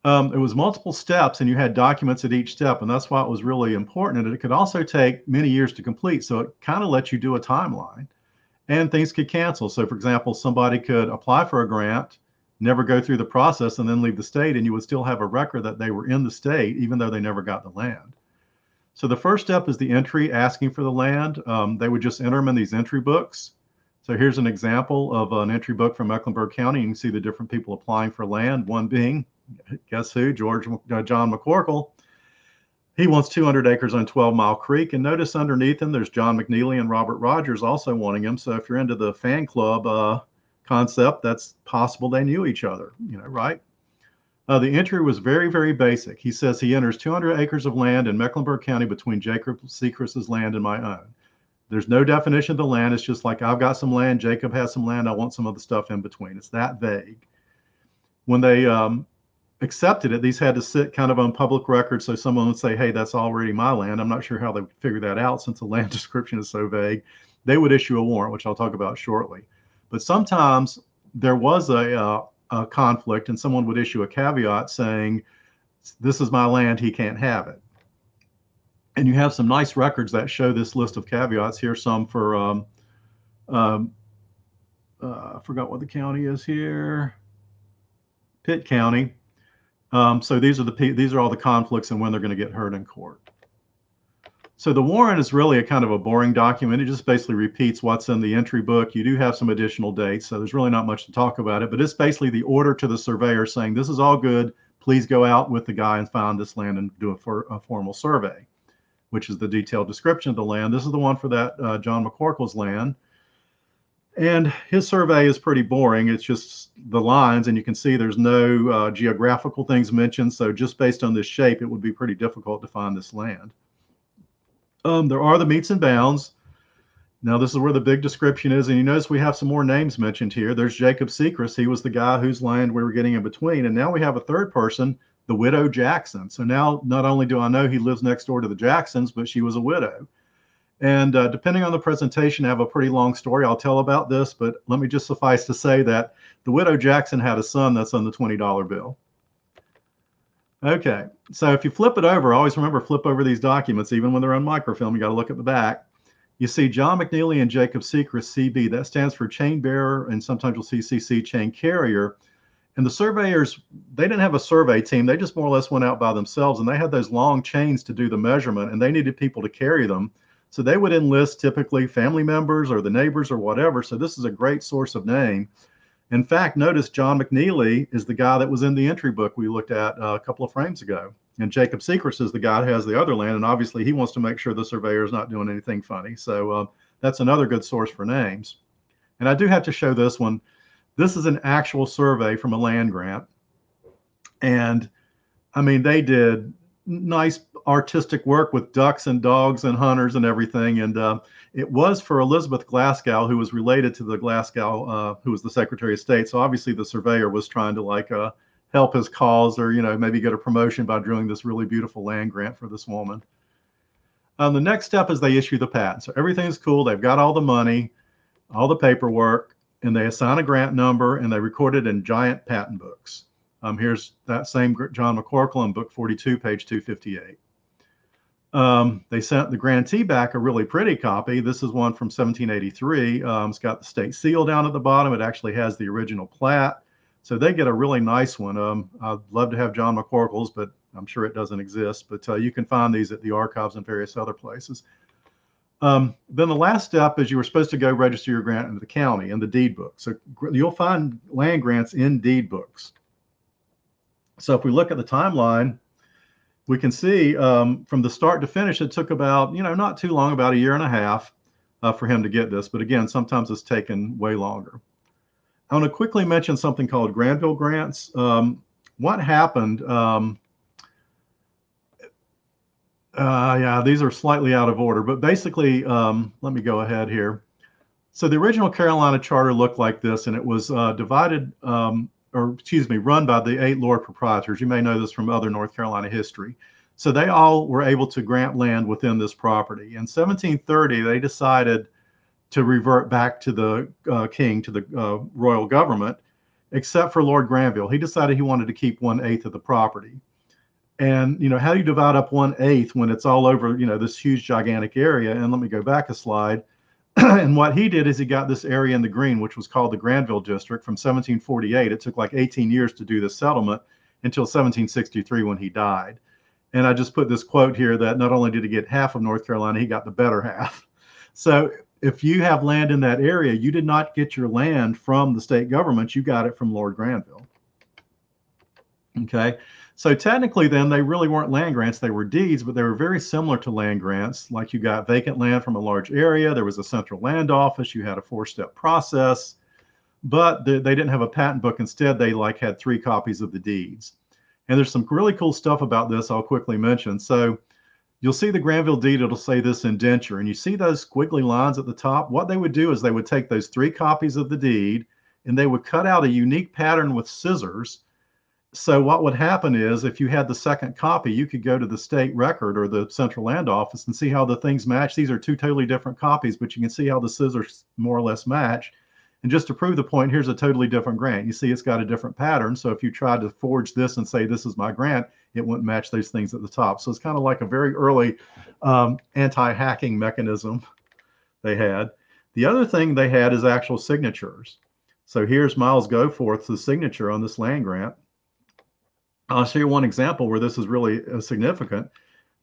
Um, it was multiple steps and you had documents at each step. And that's why it was really important. And it could also take many years to complete. So it kind of lets you do a timeline and things could cancel. So, for example, somebody could apply for a grant, never go through the process, and then leave the state, and you would still have a record that they were in the state, even though they never got the land. So the first step is the entry asking for the land. Um, they would just enter them in these entry books. So here's an example of an entry book from Mecklenburg County. You can see the different people applying for land. One being, guess who? George uh, John McCorkle. He wants 200 acres on 12 Mile Creek. And notice underneath him, there's John McNeely and Robert Rogers also wanting him. So if you're into the fan club uh, concept, that's possible they knew each other, you know, right? Uh, the entry was very, very basic. He says he enters 200 acres of land in Mecklenburg County between Jacob Sechrist's land and my own. There's no definition of the land. It's just like I've got some land, Jacob has some land, I want some of the stuff in between. It's that vague. When they um, accepted it, these had to sit kind of on public record. So someone would say, hey, that's already my land. I'm not sure how they would figure that out since the land (laughs) description is so vague. They would issue a warrant, which I'll talk about shortly. But sometimes there was a, uh, a conflict and someone would issue a caveat saying, this is my land, he can't have it. And you have some nice records that show this list of caveats. Here's some for, um, um, uh, I forgot what the county is here, Pitt County. Um, so these are the these are all the conflicts and when they're going to get heard in court. So the warrant is really a kind of a boring document. It just basically repeats what's in the entry book. You do have some additional dates, so there's really not much to talk about it, but it's basically the order to the surveyor saying, this is all good. Please go out with the guy and find this land and do a, for, a formal survey, which is the detailed description of the land. This is the one for that uh, John McCorkle's land. And his survey is pretty boring. It's just the lines, and you can see there's no uh, geographical things mentioned. So just based on this shape, it would be pretty difficult to find this land. Um, there are the metes and bounds. Now, this is where the big description is. And you notice we have some more names mentioned here. There's Jacob Sechrist. He was the guy whose land we were getting in between. And now we have a third person, the widow Jackson. So now not only do I know he lives next door to the Jacksons, but she was a widow. And uh, depending on the presentation, I have a pretty long story I'll tell about this. But let me just suffice to say that the widow Jackson had a son that's on the $20 bill. Okay, so if you flip it over, always remember flip over these documents, even when they're on microfilm, you got to look at the back. you see John McNeely and Jacob Sechrist, CB. That stands for chain bearer, and sometimes you'll see CC chain carrier. And the surveyors, they didn't have a survey team. They just more or less went out by themselves, and they had those long chains to do the measurement, and they needed people to carry them. So they would enlist typically family members or the neighbors or whatever. So this is a great source of name. In fact, notice John McNeely is the guy that was in the entry book we looked at uh, a couple of frames ago. And Jacob Sechrist is the guy who has the other land. And obviously, he wants to make sure the surveyor is not doing anything funny. So uh, that's another good source for names. And I do have to show this one. This is an actual survey from a land grant. And I mean, they did nice artistic work with ducks and dogs and hunters and everything. And uh, it was for Elizabeth Glasgow, who was related to the Glasgow, uh, who was the Secretary of State. So obviously the surveyor was trying to like uh, help his cause or, you know, maybe get a promotion by drilling this really beautiful land grant for this woman. Um, the next step is they issue the patent. So everything's cool. They've got all the money, all the paperwork, and they assign a grant number and they record it in giant patent books. Um, here's that same John McCorkle in book 42, page 258. Um, they sent the grantee back a really pretty copy. This is one from 1783. Um, it's got the state seal down at the bottom. It actually has the original plat. So they get a really nice one. Um, I'd love to have John McCorkle's, but I'm sure it doesn't exist. But uh, you can find these at the archives and various other places. Um, then the last step is you were supposed to go register your grant in the county in the deed book. So you'll find land grants in deed books. So if we look at the timeline, we can see um, from the start to finish, it took about, you know, not too long, about a year and a half uh, for him to get this. But again, sometimes it's taken way longer. I want to quickly mention something called Granville grants. Um, what happened? Um, uh, yeah, these are slightly out of order, but basically, um, let me go ahead here. So the original Carolina Charter looked like this, and it was uh, divided um, or excuse me, run by the eight Lord proprietors. You may know this from other North Carolina history. So they all were able to grant land within this property. In 1730, they decided to revert back to the uh, king, to the uh, royal government, except for Lord Granville. He decided he wanted to keep one eighth of the property. And you know, how do you divide up one eighth when it's all over, you know, this huge gigantic area? And let me go back a slide. (clears throat) and what he did is he got this area in the green, which was called the Granville District from 1748. It took like 18 years to do the settlement until 1763 when he died. And I just put this quote here that not only did he get half of North Carolina, he got the better half. (laughs) So if you have land in that area, you did not get your land from the state government, you got it from Lord Granville. Okay. So technically, then they really weren't land grants; they were deeds, but they were very similar to land grants. Like you got vacant land from a large area, there was a central land office, you had a four-step process, but they, they didn't have a patent book. Instead, they like had three copies of the deeds. And there's some really cool stuff about this. I'll quickly mention. So you'll see the Granville deed. It'll say this indenture, and you see those squiggly lines at the top. What they would do is they would take those three copies of the deed, and they would cut out a unique pattern with scissors so what would happen is if you had the second copy, you could go to the state record or the central land office and see how the things match. These are two totally different copies, but you can see how the scissors more or less match. And just to prove the point, here's a totally different grant. You see it's got a different pattern. So if you tried to forge this and say this is my grant, it wouldn't match those things at the top. So it's kind of like a very early um, anti-hacking mechanism they had. The other thing they had is actual signatures. So here's Miles Goforth's signature on this land grant. I'll show you one example where this is really uh, significant.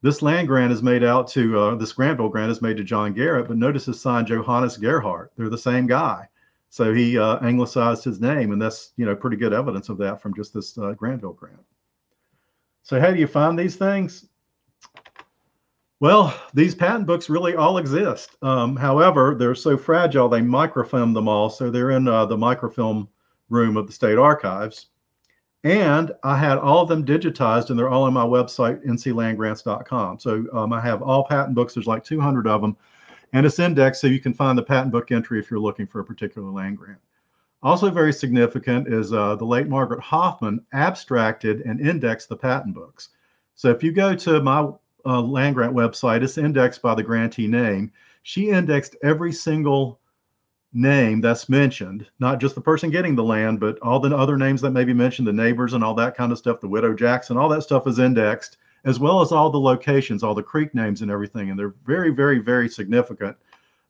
This land grant is made out to, uh, this Granville grant is made to John Garrett, but notice his sign Johannes Gerhardt. They're the same guy. So he uh, anglicized his name, and that's, you know, pretty good evidence of that from just this uh, Granville grant. So how do you find these things? Well, these patent books really all exist. Um, however, they're so fragile, they microfilm them all. So they're in uh, the microfilm room of the state archives. And I had all of them digitized and they're all on my website, nclandgrants.com. So um, I have all patent books. There's like 200 of them. And it's indexed so you can find the patent book entry if you're looking for a particular land grant. Also very significant is uh, the late Margaret Hoffman abstracted and indexed the patent books. So if you go to my uh, land grant website, it's indexed by the grantee name. She indexed every single name that's mentioned, not just the person getting the land, but all the other names that may be mentioned, the neighbors and all that kind of stuff, the widow Jackson, all that stuff is indexed, as well as all the locations, all the creek names and everything. And they're very, very, very significant.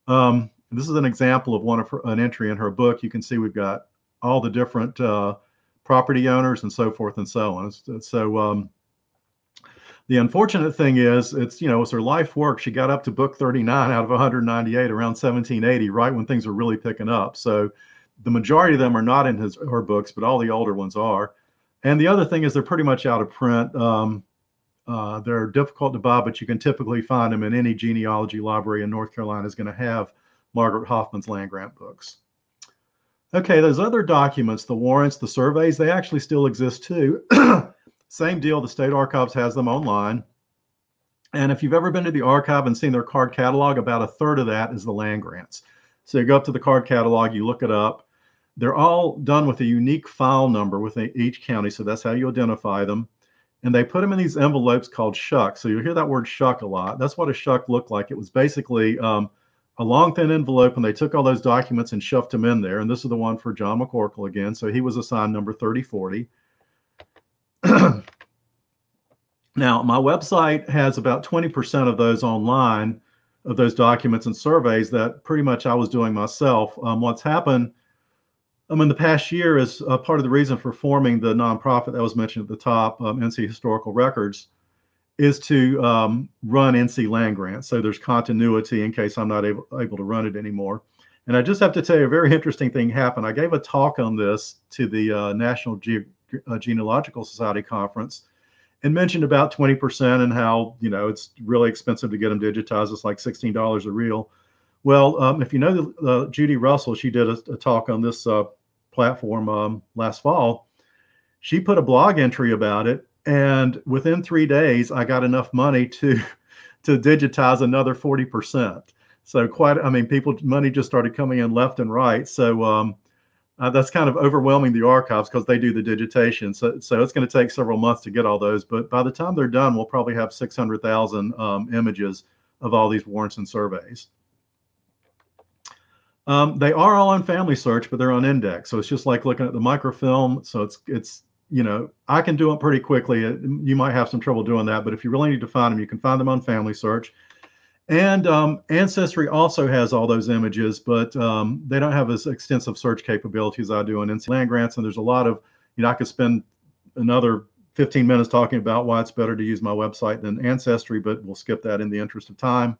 Um, this is an example of one of her, an entry in her book. You can see we've got all the different uh, property owners and so forth and so on. So um, the unfortunate thing is, it's you know, it's her life work. She got up to book 39 out of 198 around 1780, right when things were really picking up. So the majority of them are not in his her books, but all the older ones are. And the other thing is they're pretty much out of print. Um, uh, they're difficult to buy, but you can typically find them in any genealogy library in North Carolina is going to have Margaret Hoffman's land grant books. Okay, those other documents, the warrants, the surveys, they actually still exist too. (clears throat) Same deal, the state archives has them online. And if you've ever been to the archive and seen their card catalog, about a third of that is the land grants. So you go up to the card catalog, you look it up. They're all done with a unique file number within each county. So that's how you identify them. And they put them in these envelopes called shuck. So you'll hear that word shuck a lot. That's what a shuck looked like. It was basically um, a long thin envelope and they took all those documents and shoved them in there. And this is the one for John McCorkle again. So he was assigned number 3040. (clears throat) now, my website has about 20% of those online, of those documents and surveys that pretty much I was doing myself. Um, what's happened um, in the past year is uh, part of the reason for forming the nonprofit that was mentioned at the top, um, NC Historical Records is to um, run NC land grants. So there's continuity in case I'm not able, able to run it anymore. And I just have to tell you, a very interesting thing happened. I gave a talk on this to the uh, National Ge Genealogical Society conference and mentioned about 20% and how, you know, it's really expensive to get them digitized. It's like $16 a reel. Well, um, if you know uh, Judy Russell, she did a, a talk on this uh, platform um, last fall. She put a blog entry about it and within three days i got enough money to (laughs) to digitize another 40% so quite i mean people money just started coming in left and right so um, uh, that's kind of overwhelming the archives because they do the digitation so, so it's going to take several months to get all those but by the time they're done we'll probably have 600000 um, images of all these warrants and surveys um, they are all on family search, but they're on index. So it's just like looking at the microfilm. So it's it's you know, I can do it pretty quickly. Uh, you might have some trouble doing that, but if you really need to find them, you can find them on Family Search. And um, Ancestry also has all those images, but um, they don't have as extensive search capabilities I do on NC Land Grants. And there's a lot of, you know, I could spend another 15 minutes talking about why it's better to use my website than Ancestry, but we'll skip that in the interest of time.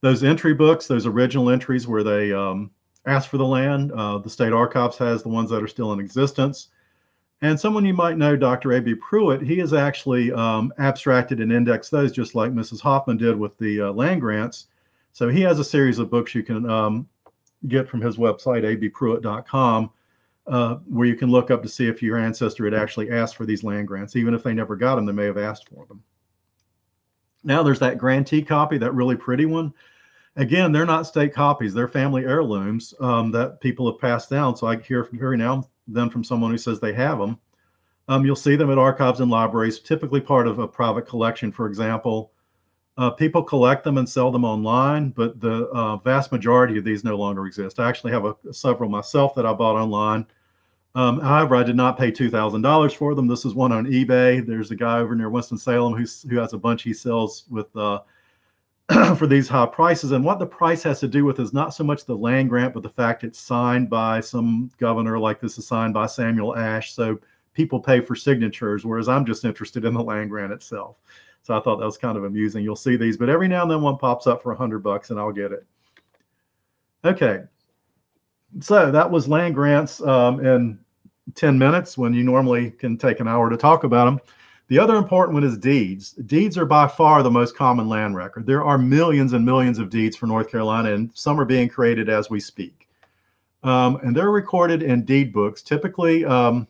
Those entry books, those original entries where they um, ask for the land, uh, the state archives has the ones that are still in existence. And someone you might know, Dr. A.B. Pruitt, he has actually um, abstracted and indexed those just like Mrs. Hoffman did with the uh, land grants. So he has a series of books you can um, get from his website, abpruitt.com, uh, where you can look up to see if your ancestor had actually asked for these land grants. Even if they never got them, they may have asked for them. Now there's that grantee copy, that really pretty one. Again, they're not state copies; they're family heirlooms um, that people have passed down. So I hear from here now them from someone who says they have them. Um, you'll see them at archives and libraries, typically part of a private collection, for example. Uh, people collect them and sell them online, but the uh, vast majority of these no longer exist. I actually have a, several myself that I bought online. Um, however, I did not pay $2,000 for them. This is one on eBay. There's a guy over near Winston-Salem who has a bunch he sells with uh, (clears throat) for these high prices. And what the price has to do with is not so much the land grant, but the fact it's signed by some governor, like this is signed by Samuel Ashe. So people pay for signatures, whereas I'm just interested in the land grant itself. So I thought that was kind of amusing. You'll see these, but every now and then one pops up for a hundred bucks and I'll get it. Okay. So that was land grants um, in 10 minutes when you normally can take an hour to talk about them. The other important one is deeds. Deeds are by far the most common land record. There are millions and millions of deeds for North Carolina, and some are being created as we speak. Um, and they're recorded in deed books. Typically, um,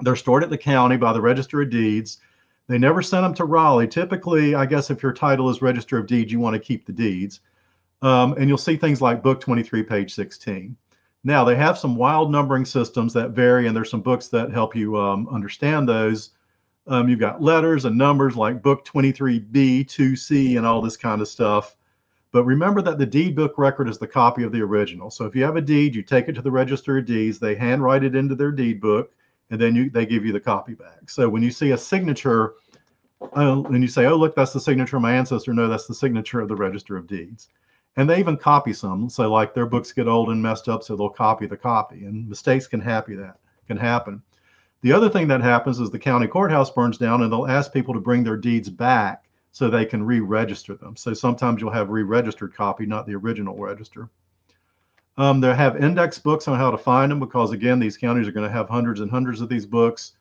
they're stored at the county by the Register of Deeds. They never send them to Raleigh. Typically, I guess if your title is Register of Deeds, you want to keep the deeds. Um, and you'll see things like Book 23, page 16. Now, they have some wild numbering systems that vary, and there's some books that help you um, understand those. Um, you've got letters and numbers like book 23B, 2C, and all this kind of stuff. But remember that the deed book record is the copy of the original. So if you have a deed, you take it to the register of deeds, they handwrite it into their deed book, and then you they give you the copy back. So when you see a signature, uh, and you say, "Oh, look, that's the signature of my ancestor," no, that's the signature of the register of deeds. And they even copy some. So like their books get old and messed up, so they'll copy the copy. And mistakes can happen that can happen. The other thing that happens is the county courthouse burns down and they'll ask people to bring their deeds back so they can re-register them. So sometimes you'll have re-registered copy, not the original register. Um, they have index books on how to find them because again, these counties are going to have hundreds and hundreds of these books.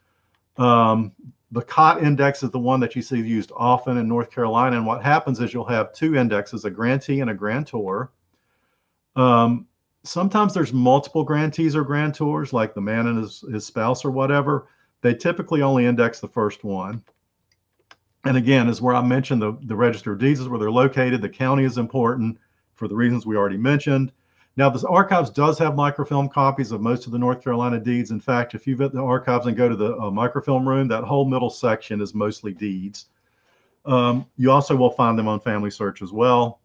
Um, the Cott index is the one that you see used often in North Carolina. And what happens is you'll have two indexes, a grantee and a grantor. Um, sometimes there's multiple grantees or grantors, like the man and his, his spouse or whatever. They typically only index the first one. And again, is where I mentioned the, the register of deeds is where they're located. The county is important for the reasons we already mentioned. Now, the archives does have microfilm copies of most of the North Carolina deeds. In fact, if you visit the archives and go to the uh, microfilm room, that whole middle section is mostly deeds. Um, you also will find them on Family Search as well,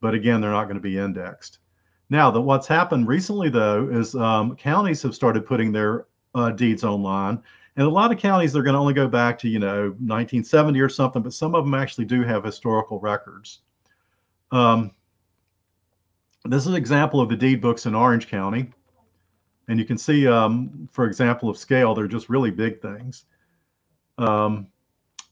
but again, they're not going to be indexed. Now, the, what's happened recently, though, is um, counties have started putting their uh, deeds online. And a lot of counties, they're going to only go back to, you know, 1970 or something, but some of them actually do have historical records. Um, this is an example of the deed books in Orange County. And you can see, um, for example, of scale, they're just really big things. Um,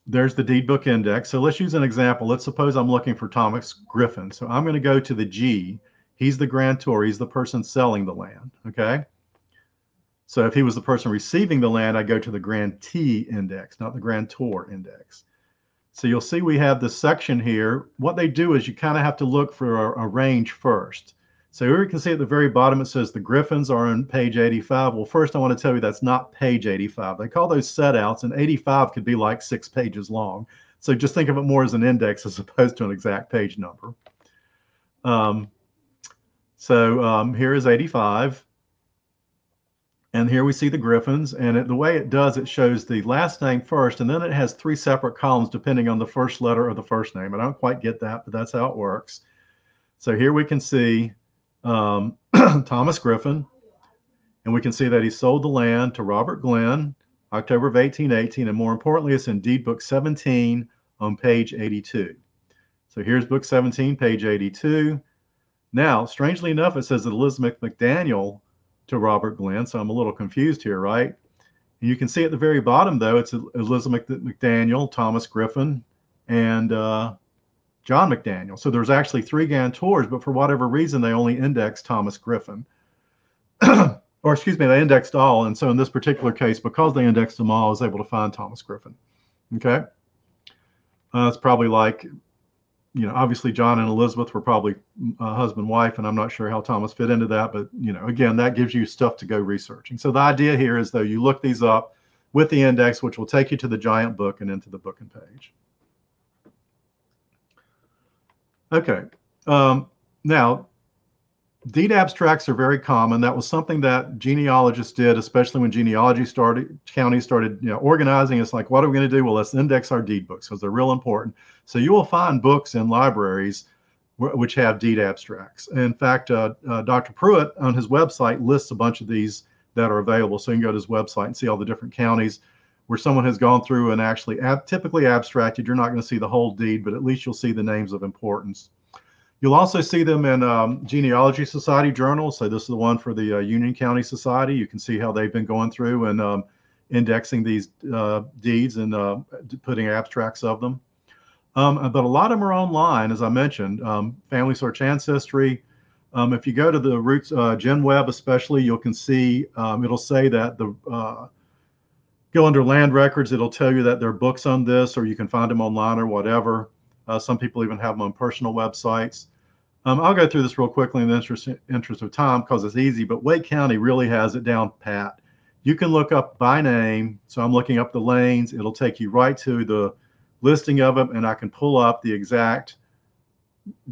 there's the deed book index. So let's use an example. Let's suppose I'm looking for Thomas Griffin. So I'm going to go to the G. He's the grantor. He's the person selling the land. Okay. So if he was the person receiving the land, I go to the grantee index, not the grantor index. So you'll see we have this section here. What they do is you kind of have to look for a, a, range first. So here you can see at the very bottom, it says the Griffins are on page 85. Well, first I want to tell you that's not page 85. They call those setouts and 85 could be like six pages long. So just think of it more as an index as opposed to an exact page number. Um, so um, here is 85. And here we see the Griffins. And it, the way it does, it shows the last name first, and then it has three separate columns depending on the first letter of the first name. I don't quite get that, but that's how it works. So here we can see um, (clears throat) Thomas Griffin, and we can see that he sold the land to Robert Glenn, October of 1818, and more importantly, it's in Deed Book 17 on page 82. So here's Book 17, page 82. Now, strangely enough, it says Elizabeth McDaniel to Robert Glenn. So I'm a little confused here, right? And you can see at the very bottom, though, it's Elizabeth McDaniel, Thomas Griffin, and uh, John McDaniel. So there's actually three Gantors, but for whatever reason, they only indexed Thomas Griffin. (clears throat) or excuse me, they indexed all. And so in this particular case, because they indexed them all, I was able to find Thomas Griffin. Okay. Uh, it's probably like you know, obviously John and Elizabeth were probably uh, husband wife, and I'm not sure how Thomas fit into that. But you know, again, that gives you stuff to go researching. So the idea here is though you look these up with the index, which will take you to the giant book and into the book and page. Okay, um, now deed abstracts are very common. That was something that genealogists did, especially when genealogy started, counties started you know, organizing. It's like, what are we going to do? Well, let's index our deed books because they're real important. So you will find books in libraries which have deed abstracts. In fact, uh, uh, Dr. Pruitt on his website lists a bunch of these that are available. So you can go to his website and see all the different counties where someone has gone through and actually ab typically abstracted. You're not going to see the whole deed, but at least you'll see the names of importance. You'll also see them in um, Genealogy Society journals. So this is the one for the uh, Union County Society. You can see how they've been going through and um, indexing these uh, deeds and uh, putting abstracts of them. Um, but a lot of them are online, as I mentioned. Um, Family Search Ancestry. Um, if you go to the Roots uh, GenWeb, especially, you'll can see um, it'll say that the uh, go under land records. It'll tell you that there are books on this, or you can find them online or whatever. Uh, some people even have them on personal websites. Um, I'll go through this real quickly in the interest, interest of time because it's easy, but Wake County really has it down pat. You can look up by name. So I'm looking up the lanes. It'll take you right to the listing of them, and I can pull up the exact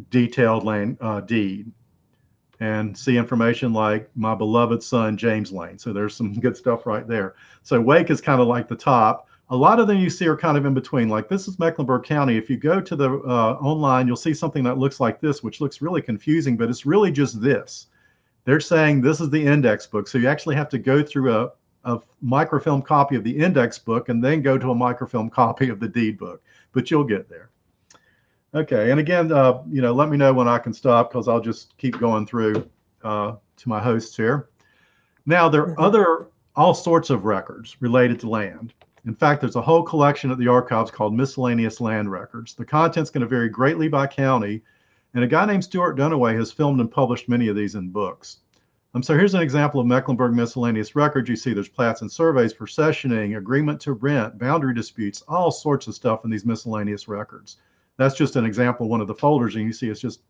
detailed lane uh, deed and see information like my beloved son James Lane. So there's some (laughs) good stuff right there. So Wake is kind of like the top a lot of them you see are kind of in between. Like this is Mecklenburg County. If you go to the uh, online, you'll see something that looks like this, which looks really confusing, but it's really just this. They're saying this is the index book. So you actually have to go through a, a microfilm copy of the index book and then go to a microfilm copy of the deed book, but you'll get there. Okay, and again, uh, you know, let me know when I can stop because I'll just keep going through uh, to my hosts here. Now, there are mm-hmm. other all sorts of records related to land. In fact, there's a whole collection at the archives called Miscellaneous Land Records. The content's going to vary greatly by county, and a guy named Stuart Dunaway has filmed and published many of these in books. Um, so here's an example of Mecklenburg miscellaneous records. You see there's plats and surveys, processioning, agreement to rent, boundary disputes, all sorts of stuff in these miscellaneous records. That's just an example one of the folders, and you see it's just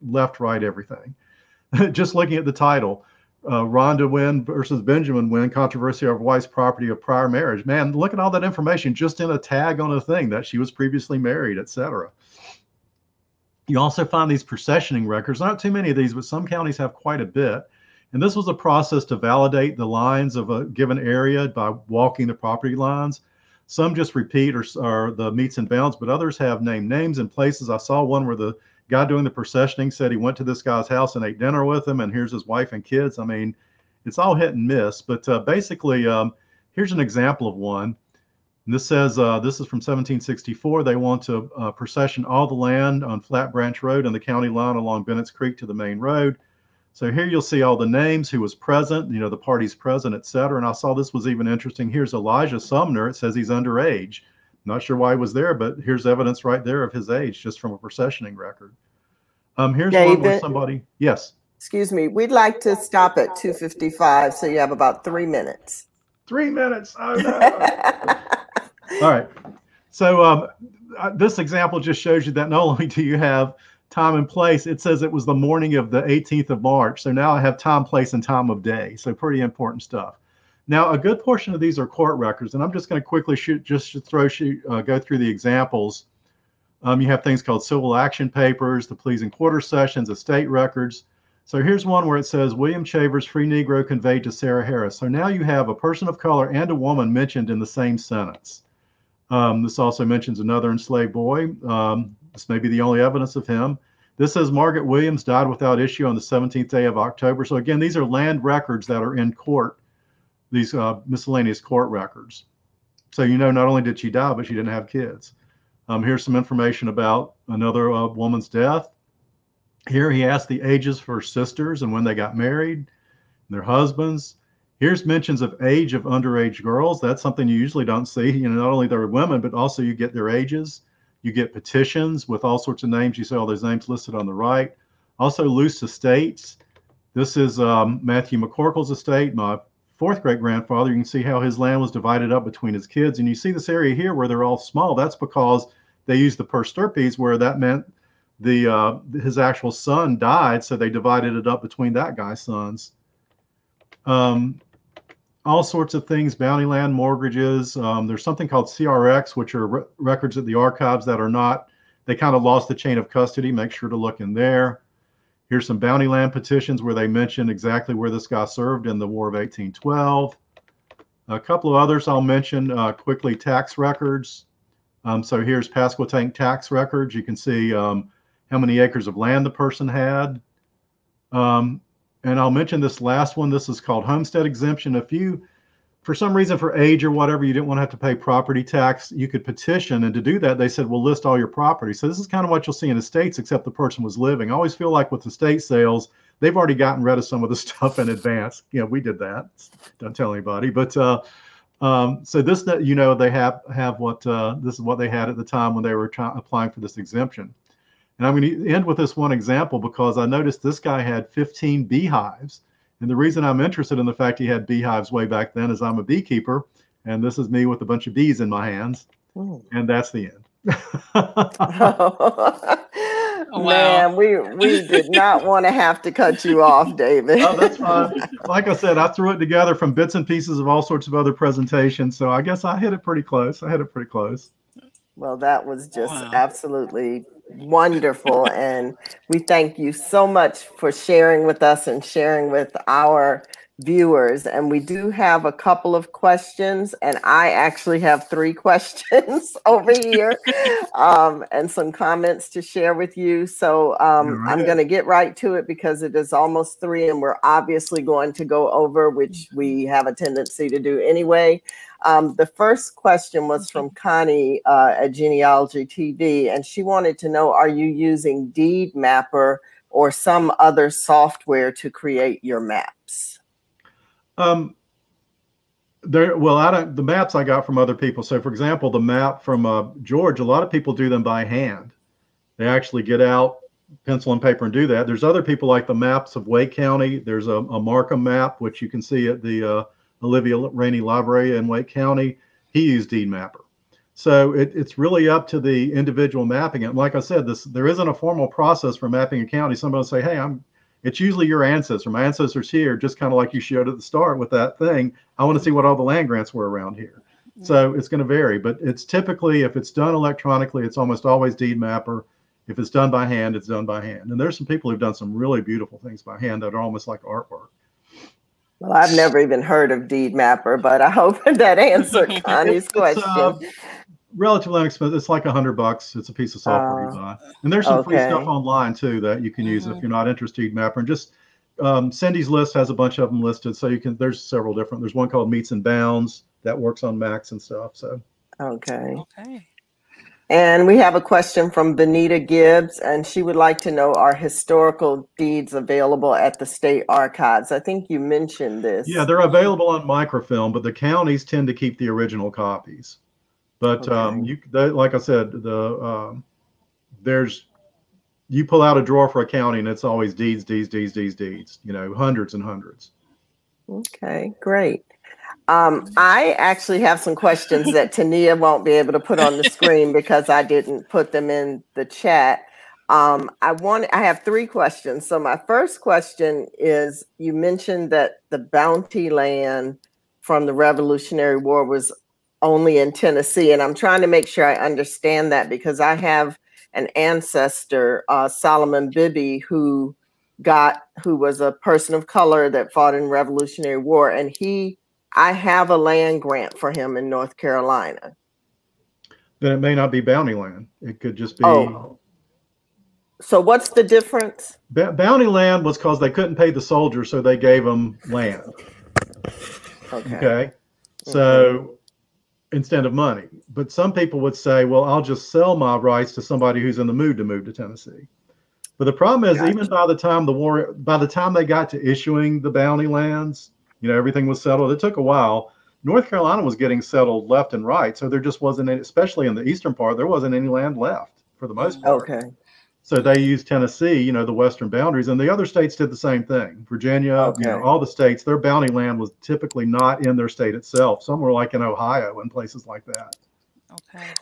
left, right, everything. (laughs) just looking at the title, uh, Rhonda Wynn versus Benjamin Wynn, controversy over wife's property of prior marriage. Man, look at all that information just in a tag on a thing that she was previously married, etc. You also find these processioning records. Not too many of these, but some counties have quite a bit. And this was a process to validate the lines of a given area by walking the property lines. Some just repeat or, or the metes and bounds, but others have named names and places. I saw one where the guy doing the processioning said he went to this guy's house and ate dinner with him, and here's his wife and kids. I mean, it's all hit and miss. But uh, basically, um, here's an example of one. And this says uh, this is from 1764. They want to uh, procession all the land on Flat Branch Road and the county line along Bennett's Creek to the main road. So here you'll see all the names, who was present, you know, the parties present, et cetera. And I saw this was even interesting. Here's Elijah Sumner. It says he's underage. Not sure why he was there, but here's evidence right there of his age just from a processioning record. Um, here's David, one where somebody, yes. Excuse me, we'd like to stop at 255, so you have about three minutes. Three minutes. Oh, no. (laughs) All right. So um, uh, this example just shows you that not only do you have time and place, it says it was the morning of the 18th of March. So now I have time, place, and time of day. So pretty important stuff. Now, a good portion of these are court records, and I'm just going to quickly shoot, just throw shoot, uh, go through the examples. Um, you have things called civil action papers, the pleas quarter sessions, estate records. So here's one where it says William Chavers, free Negro conveyed to Sarah Harris. So now you have a person of color and a woman mentioned in the same sentence. Um, this also mentions another enslaved boy. Um, this may be the only evidence of him. This says Margaret Williams died without issue on the 17th day of October. So again, these are land records that are in court these uh, miscellaneous court records. So you know, not only did she die, but she didn't have kids. Um, here's some information about another uh, woman's death. Here he asked the ages for sisters and when they got married, their husbands. Here's mentions of age of underage girls. That's something you usually don't see. You know, not only they're women, but also you get their ages. You get petitions with all sorts of names. You see all those names listed on the right. Also, loose estates. This is um, Matthew McCorkle's estate. My fourth great grandfather, you can see how his land was divided up between his kids. And you see this area here where they're all small. That's because they used the per stirpes, where that meant the uh, his actual son died, so they divided it up between that guy's sons. Um, all sorts of things, bounty land mortgages. Um, there's something called CRX, which are re records at the archives that are not, they kind of lost the chain of custody. Make sure to look in there. Here's some bounty land petitions where they mention exactly where this guy served in the War of 1812. A couple of others I'll mention uh, quickly tax records. Um, so here's Pasquotank tax records. You can see um, how many acres of land the person had. Um, and I'll mention this last one. This is called homestead exemption. If you for some reason for age or whatever you didn't want to have to pay property tax you could petition and to do that they said we'll list all your property. So this is kind of what you'll see in estates except the person was living. I always feel like with estate sales they've already gotten rid of some of the (laughs) stuff in advance. You know we did that. Don't tell anybody. But uh, um, so this you know they have have what uh, this is what they had at the time when they were trying, applying for this exemption. And i'm going to end with this one example because i noticed this guy had 15 beehives and the reason I'm interested in the fact he had beehives way back then is I'm a beekeeper, and this is me with a bunch of bees in my hands, mm. and that's the end. (laughs) oh. Man, we we did not want to have to cut you off, (laughs) David. oh, that's fine. Like I said, I threw it together from bits and pieces of all sorts of other presentations, so I guess I hit it pretty close. I hit it pretty close. Well, that was just wow. absolutely wonderful. and we thank you so much for sharing with us and sharing with our viewers, and we do have a couple of questions, and I actually have three (laughs) questions over here, um, and some comments to share with you. So um, right. I'm going to get right to it because it is almost three, and we're obviously going to go over, which we have a tendency to do anyway. Um, the first question was from Connie uh, at Genealogy TV, and she wanted to know: Are you using Deed Mapper or some other software to create your maps? Um, there, well, I don't. The maps I got from other people. So, for example, the map from uh, George, a lot of people do them by hand. They actually get out pencil and paper and do that. There's other people like the maps of Wake County. There's a, a Markham map, which you can see at the uh, Olivia Raney Library in Wake County. He used Deed Mapper. So it, it's really up to the individual mapping. it. And like I said, this there isn't a formal process for mapping a county. Somebody will say, "Hey, I'm it's usually your ancestor. My ancestors here, just kind of like you showed at the start with that thing. I want to see what all the land grants were around here. Mm-hmm. So it's going to vary, but it's typically, if it's done electronically, it's almost always deed mapper. If it's done by hand, it's done by hand. And there's some people who've done some really beautiful things by hand that are almost like artwork. Well, I've never even heard of Deed Mapper, but I hope (laughs) that answered (laughs) Connie's question. Uh, relatively inexpensive. It's like a hundred bucks. It's a piece of software uh, you buy, and there's some okay. free stuff online too that you can use mm-hmm. if you're not interested. In mapper and just um, Cyndi's List has a bunch of them listed, so you can. There's several different. There's one called Metes and Bounds that works on Macs and stuff. So okay. Okay. And we have a question from Benita Gibbs, and she would like to know are historical deeds available at the state archives? I think you mentioned this. Yeah, they're available on microfilm, but the counties tend to keep the original copies. But okay. um, you, like I said, the um, there's you pull out a drawer for a county, and it's always deeds, deeds, deeds, deeds, deeds. You know, hundreds and hundreds. Okay, great. Um, I actually have some questions that (laughs) Tania won't be able to put on the screen because I didn't put them in the chat. Um, I want I have three questions. So my first question is you mentioned that the bounty land from the Revolutionary War was only in Tennessee. And I'm trying to make sure I understand that because I have an ancestor, uh, Solomon Bibby, who got who was a person of color that fought in Revolutionary War, and he I have a land grant for him in North Carolina. Then it may not be bounty land. It could just be. Oh. So what's the difference? bounty land was because they couldn't pay the soldiers, so they gave them land. Okay. Okay. So mm-hmm. instead of money. But some people would say, well, I'll just sell my rights to somebody who's in the mood to move to Tennessee. But the problem is, gotcha. even by the time the war, by the time they got to issuing the bounty lands, you know, everything was settled. It took a while. North Carolina was getting settled left and right, so there just wasn't any, especially in the eastern part, there wasn't any land left for the most part. Okay. So they used Tennessee, you know, the western boundaries, and the other states did the same thing. Virginia, okay. you know, all the states, their bounty land was typically not in their state itself. Some were like in Ohio and places like that.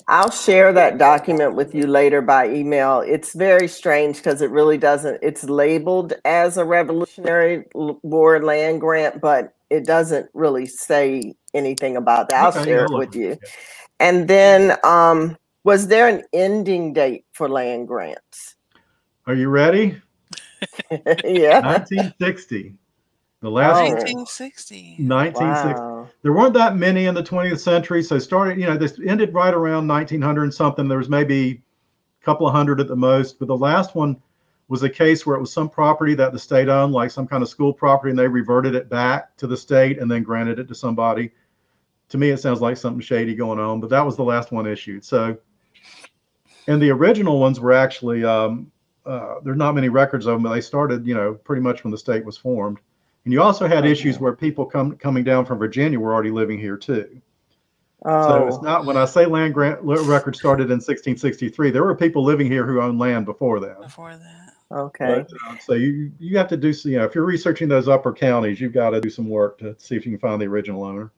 I'll share that document with you later by email. It's very strange because it really doesn't, it's labeled as a Revolutionary War land grant, but it doesn't really say anything about that. I'll okay, share it with you. And then, um, was there an ending date for land grants? Are you ready? (laughs) yeah. 1960. The last 1960. 1960. Wow. There weren't that many in the 20th century, so started, you know, this ended right around 1900 something. There was maybe a couple of hundred at the most, but the last one was a case where it was some property that the state owned, like some kind of school property, and they reverted it back to the state and then granted it to somebody. To me, it sounds like something shady going on, but that was the last one issued. So and the original ones were actually um, uh, there's not many records of them, but they started, you know, pretty much when the state was formed. And you also had issues where people come coming down from Virginia were already living here too. Oh. So it's oh. not when I say land grant record started in 1663. There were people living here who owned land before that. Before that. Okay. But, uh, so you you have to do you know if you're researching those upper counties, you've got to do some work to see if you can find the original owner.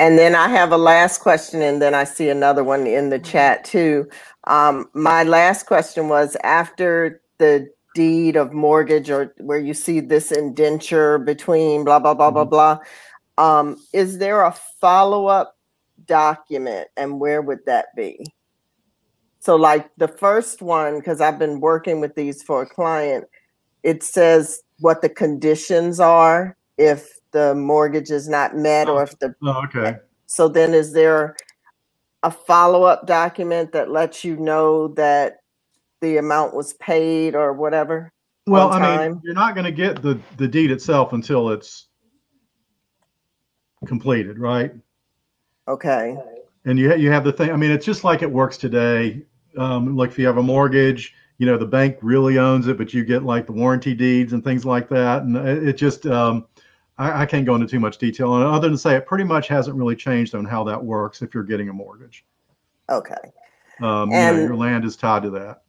And then I have a last question, and then I see another one in the chat too. Um, my last question was after the deed of mortgage, or where you see this indenture between blah blah blah mm-hmm. blah blah. Um, is there a follow up document, and where would that be? So, like the first one, because I've been working with these for a client, it says what the conditions are if the mortgage is not met or if the Oh, okay. so then is there a follow-up document that lets you know that the amount was paid or whatever? Well, on I mean, you're not going to get the the deed itself until it's completed, right? Okay. And you you have the thing. I mean, it's just like it works today. Um, like if you have a mortgage, you know, the bank really owns it, but you get like the warranty deeds and things like that. And it, it just, um, I, I can't go into too much detail. And other than say, it pretty much hasn't really changed on how that works if you're getting a mortgage. Okay. Um, you know, And- your land is tied to that.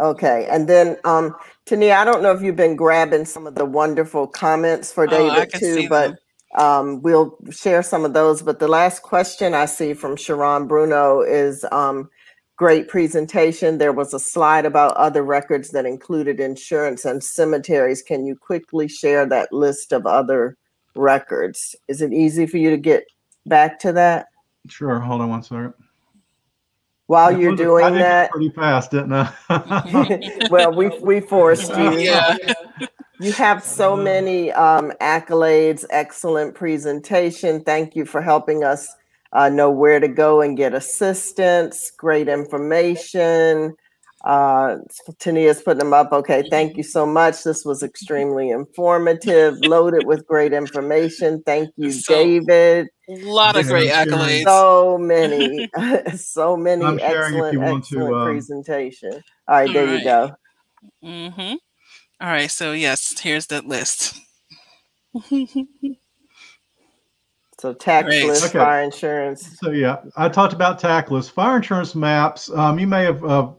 Okay. And then um Tania, I don't know if you've been grabbing some of the wonderful comments for Oh, David can too, but um we'll share some of those. But the last question I see from Sharon Bruno is um great presentation. There was a slide about other records that included insurance and cemeteries. Can you quickly share that list of other records? Is it easy for you to get back to that Sure. Hold on one second. While you're was- I doing did that? pretty fast, didn't I? (laughs) (laughs) well, we we forced you. (laughs) Yeah. You have so many um, accolades, excellent presentation. Thank you for helping us uh, know where to go and get assistance. Great information. Uh, Tania's putting them up. Okay, thank you so much. This was extremely informative, loaded with great information. Thank you, So- David. A lot of great accolades. So many, (laughs) so many I'm sharing if excellent, you want to, excellent um, presentation. All right, there you go. Mm-hmm. All right. So yes, here's that list. (laughs) So tax list, Okay. fire insurance. So yeah, I talked about tackless fire insurance maps. Um, you may have uh,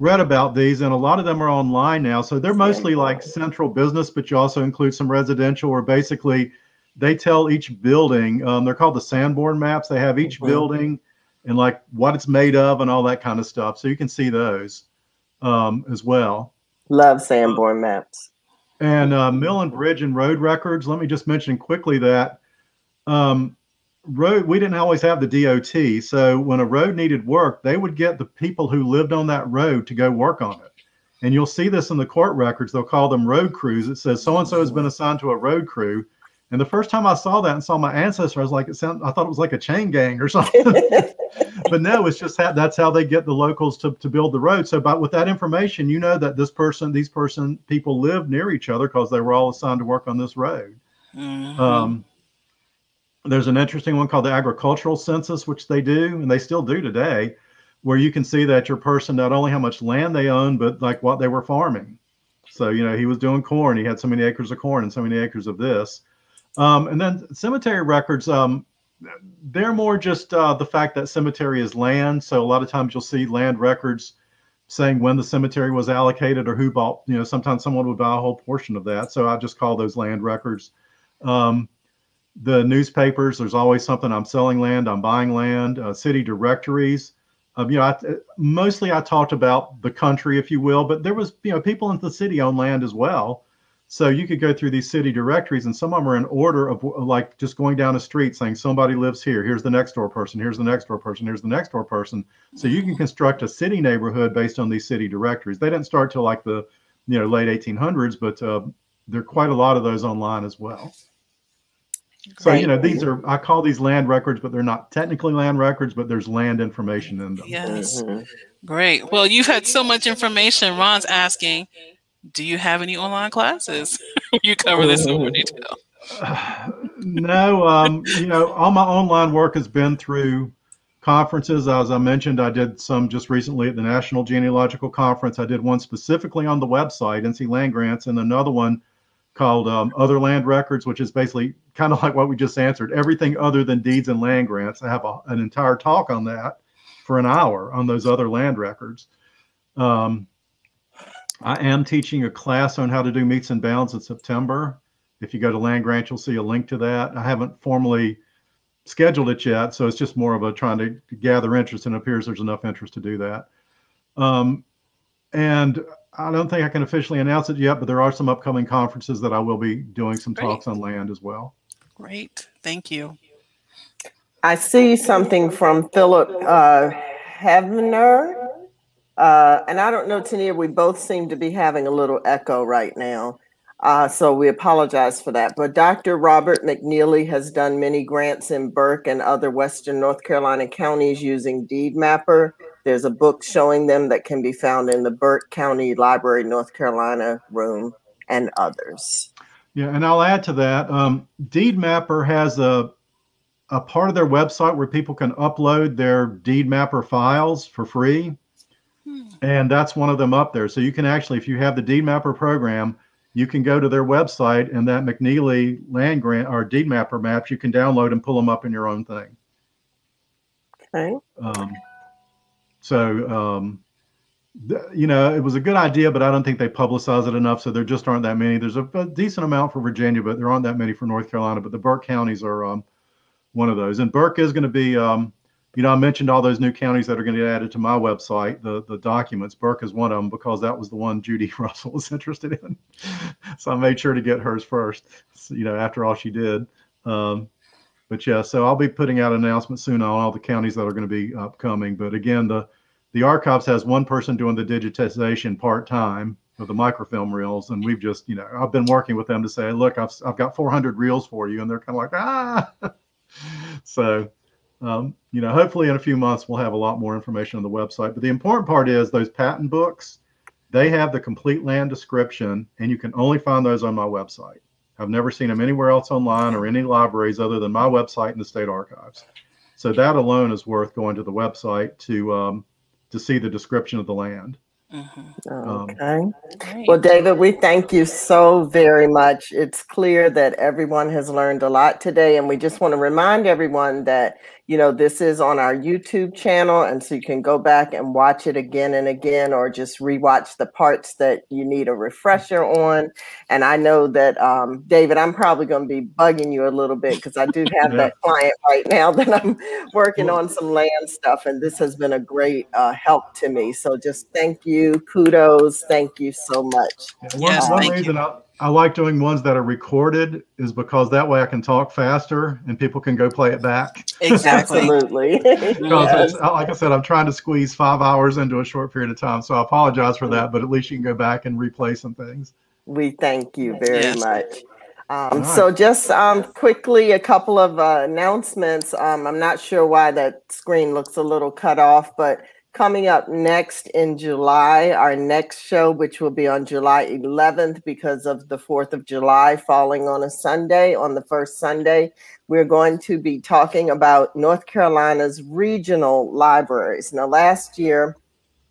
read about these, and a lot of them are online now. So they're mostly like central business, but you also include some residential, where basically they tell each building. Um, they're called the Sanborn maps. They have each Mhm. building and like what it's made of and all that kind of stuff. So you can see those um, as well. Love Sanborn maps. And uh, mill and bridge and road records. Let me just mention quickly that um, road we didn't always have the DOT. So when a road needed work, they would get the people who lived on that road to go work on it. And you'll see this in the court records. They'll call them road crews. It says so and so has been assigned to a road crew. And the first time I saw that and saw my ancestor, I was like, it sound, I thought it was like a chain gang or (laughs) something. but no, it's just how, that's how they get the locals to, to build the road. So, but with that information, you know that this person, these person, people live near each other because they were all assigned to work on this road. Mhm. Um, there's an interesting one called the agricultural census, which they do, and they still do today, where you can see that your person not only how much land they own, but like what they were farming. So, you know, he was doing corn. He had so many acres of corn and so many acres of this. Um, and then cemetery records, um, they're more just uh, the fact that cemetery is land. So a lot of times you'll see land records saying when the cemetery was allocated or who bought, you know, sometimes someone would buy a whole portion of that. So I just call those land records. Um, the newspapers, there's always something I'm selling land, I'm buying land, uh, city directories. Um, you know, I, mostly I talked about the country, if you will, but there was, you know, people in the city own land as well. So you could go through these city directories, and some of them are in order of like just going down a street saying somebody lives here. Here's the next door person. Here's the next door person. Here's the next door person. So you can construct a city neighborhood based on these city directories. They didn't start till like the you know late 1800s, but uh, there are quite a lot of those online as well. So you know these are I call these land records, but they're not technically land records, but there's land information in them. Yes. Mhm. Great. Well, you've had so much information. Ron's asking, do you have any online classes? (laughs) you cover this in more detail. (sighs) no, um, you know, all my online work has been through conferences. As I mentioned, I did some just recently at the National Genealogical Conference. I did one specifically on the website, NC Land Grants, and another one called um, Other Land Records, which is basically kind of like what we just answered everything other than deeds and land grants. I have a, an entire talk on that for an hour on those other land records. Um, I am teaching a class on how to do metes and bounds in September. If you go to Land Grant, you'll see a link to that. I haven't formally scheduled it yet, so it's just more of a trying to gather interest, and it appears there's enough interest to do that. Um, and I don't think I can officially announce it yet, but there are some upcoming conferences that I will be doing some Great. talks on land as well. Great. Thank you. I see something from Philip uh, Hevener. Uh, and I don't know, Tania, we both seem to be having a little echo right now. Uh, so we apologize for that. But Dr. Robert McNeely has done many grants in Burke and other Western North Carolina counties using Deed Mapper. There's a book showing them that can be found in the Burke County Library, North Carolina room and others. Yeah, and I'll add to that. Um, Deed Mapper has a a part of their website where people can upload their Deed Mapper files for free, hmm. and that's one of them up there. So you can actually, if you have the Deed Mapper program, you can go to their website and that McNeely land grant or deed mapper maps you can download and pull them up in your own thing. Okay. Um, so, um, th- you know, it was a good idea, but I don't think they publicize it enough. So there just aren't that many. There's a, a decent amount for Virginia, but there aren't that many for North Carolina. But the Burke counties are um, one of those. And Burke is going to be um, you know, I mentioned all those new counties that are going to get added to my website, the the documents. Burke is one of them because that was the one Judy (laughs) Russell was interested in. so I made sure to get hers first, you know, after all she did. Um, but yeah, so I'll be putting out an announcement soon on all the counties that are going to be upcoming. But again, the the archives has one person doing the digitization part time of the microfilm reels, and we've just, you know, I've been working with them to say, look, I've I've got 400 reels for you, and they're kind of like, ah. (laughs) so um, you know, hopefully in a few months we'll have a lot more information on the website. But the important part is those patent books, they have the complete land description, and you can only find those on my website. I've never seen them anywhere else online or any libraries other than my website and the state archives. So that alone is worth going to the website to um, to see the description of the land. Mm-hmm. Um, okay. well, David, we thank you so very much. It's clear that everyone has learned a lot today, and we just want to remind everyone that you know, this is on our YouTube channel, and so you can go back and watch it again and again, or just rewatch the parts that you need a refresher on. And I know that, um, David, I'm probably going to be bugging you a little bit because I do have yeah. that client right now (laughs) that I'm working on some land stuff, and this has been a great uh, help to me. So just thank you, kudos, thank you so much. Yeah, one, yes, one reason I, I like doing ones that are recorded is because that way I can talk faster and people can go play it back. Exactly. Absolutely. (laughs) because yes. like I said, I'm trying to squeeze five hours into a short period of time. So I apologize for that, but at least you can go back and replay some things. We thank you very yes. much. Um, right. So just um, quickly, a couple of uh, announcements. Um, I'm not sure why that screen looks a little cut off, but coming up next in July, our next show, which will be on July 11th because of the 4th of July falling on a Sunday, on the first Sunday, we're going to be talking about North Carolina's regional libraries. Now, last year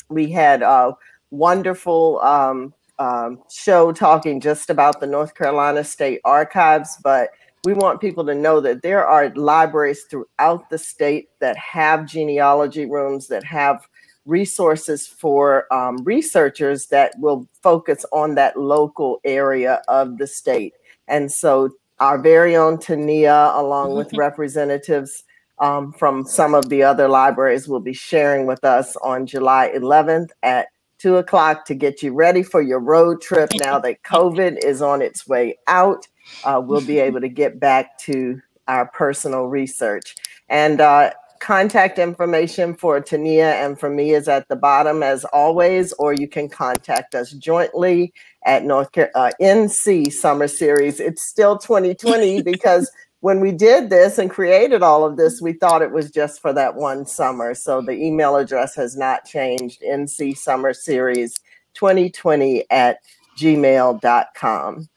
we had a wonderful um, um, show talking just about the North Carolina State Archives, but we want people to know that there are libraries throughout the state that have genealogy rooms that have resources for um, researchers that will focus on that local area of the state. And so our very own Tania, along with mm-hmm. representatives um, from some of the other libraries, will be sharing with us on July 11th at two o'clock to get you ready for your road trip now that COVID is on its way out uh, we'll be able to get back to our personal research. And uh, contact information for Tania and for me is at the bottom as always, or you can contact us jointly at North Car- uh, NC Summer Series. It's still 2020 (laughs) because when we did this and created all of this, we thought it was just for that one summer. So the email address has not changed. NC Summer Series 2020 at gmail.com.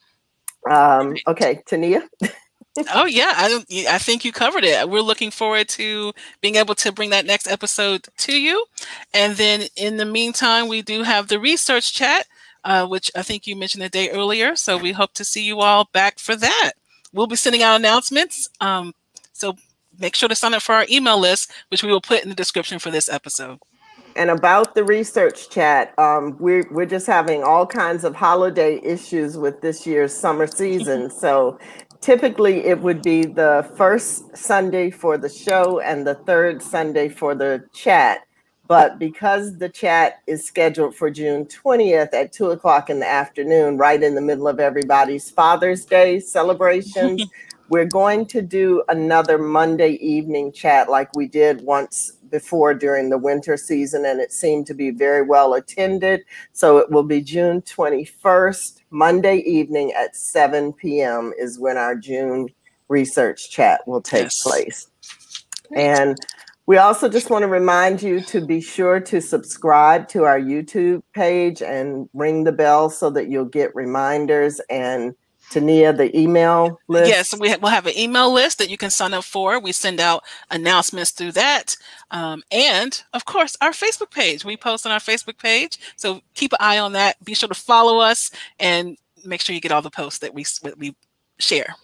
Um, okay, Tania. oh yeah, I I think you covered it. We're looking forward to being able to bring that next episode to you, and then in the meantime, we do have the research chat, uh, which I think you mentioned a day earlier. So we hope to see you all back for that. We'll be sending out announcements. Um, so make sure to sign up for our email list, which we will put in the description for this episode. And about the research chat, um, we're we're just having all kinds of holiday issues with this year's summer season. (laughs) So typically it would be the first Sunday for the show and the third Sunday for the chat. But because the chat is scheduled for June 20th at two o'clock in the afternoon, right in the middle of everybody's Father's Day celebrations, (laughs) we're going to do another Monday evening chat like we did once before during the winter season, and it seemed to be very well attended. So it will be June 21st Monday evening at 7 p.m. is when our June research chat will take yes. place. And we also just want to remind you to be sure to subscribe to our YouTube page and ring the bell so that you'll get reminders and Tania, the email list? Yes, we we'll have an email list that you can sign up for. We send out announcements through that. Um, and of course, our Facebook page. We post on our Facebook page. So keep an eye on that. Be sure to follow us and make sure you get all the posts that we, we share.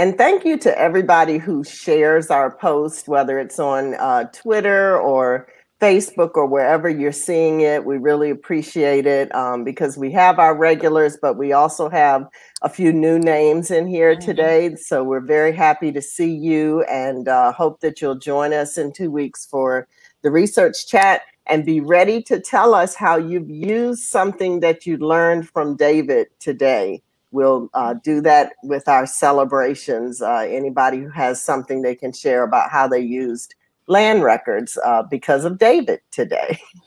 And thank you to everybody who shares our post, whether it's on uh, Twitter or Facebook or wherever you're seeing it. We really appreciate it um, because we have our regulars, but we also have a few new names in here mm-hmm. today. So we're very happy to see you and uh, hope that you'll join us in two weeks for the research chat and be ready to tell us how you've used something that you learned from David today. We'll uh, do that with our celebrations. Uh, anybody who has something they can share about how they used land records uh, because of David today. (laughs)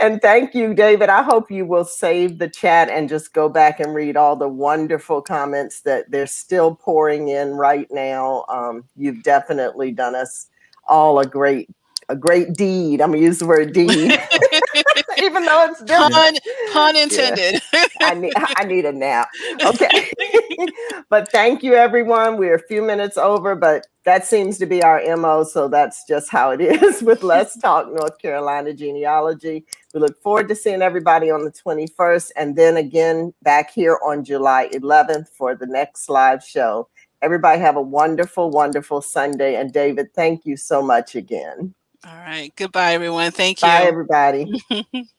and thank you, David. I hope you will save the chat and just go back and read all the wonderful comments that they're still pouring in right now. Um, you've definitely done us all a great a great deed. I'm gonna use the word deed, (laughs) even though it's different. Pun, pun intended. Yeah. I need I need a nap. Okay, (laughs) but thank you, everyone. We're a few minutes over, but that seems to be our mo. So that's just how it (laughs) is with Let's Talk North Carolina genealogy. We look forward to seeing everybody on the 21st, and then again back here on July 11th for the next live show. Everybody have a wonderful, wonderful Sunday. And David, thank you so much again. All right. Goodbye, everyone. Thank you. Bye, everybody. (laughs)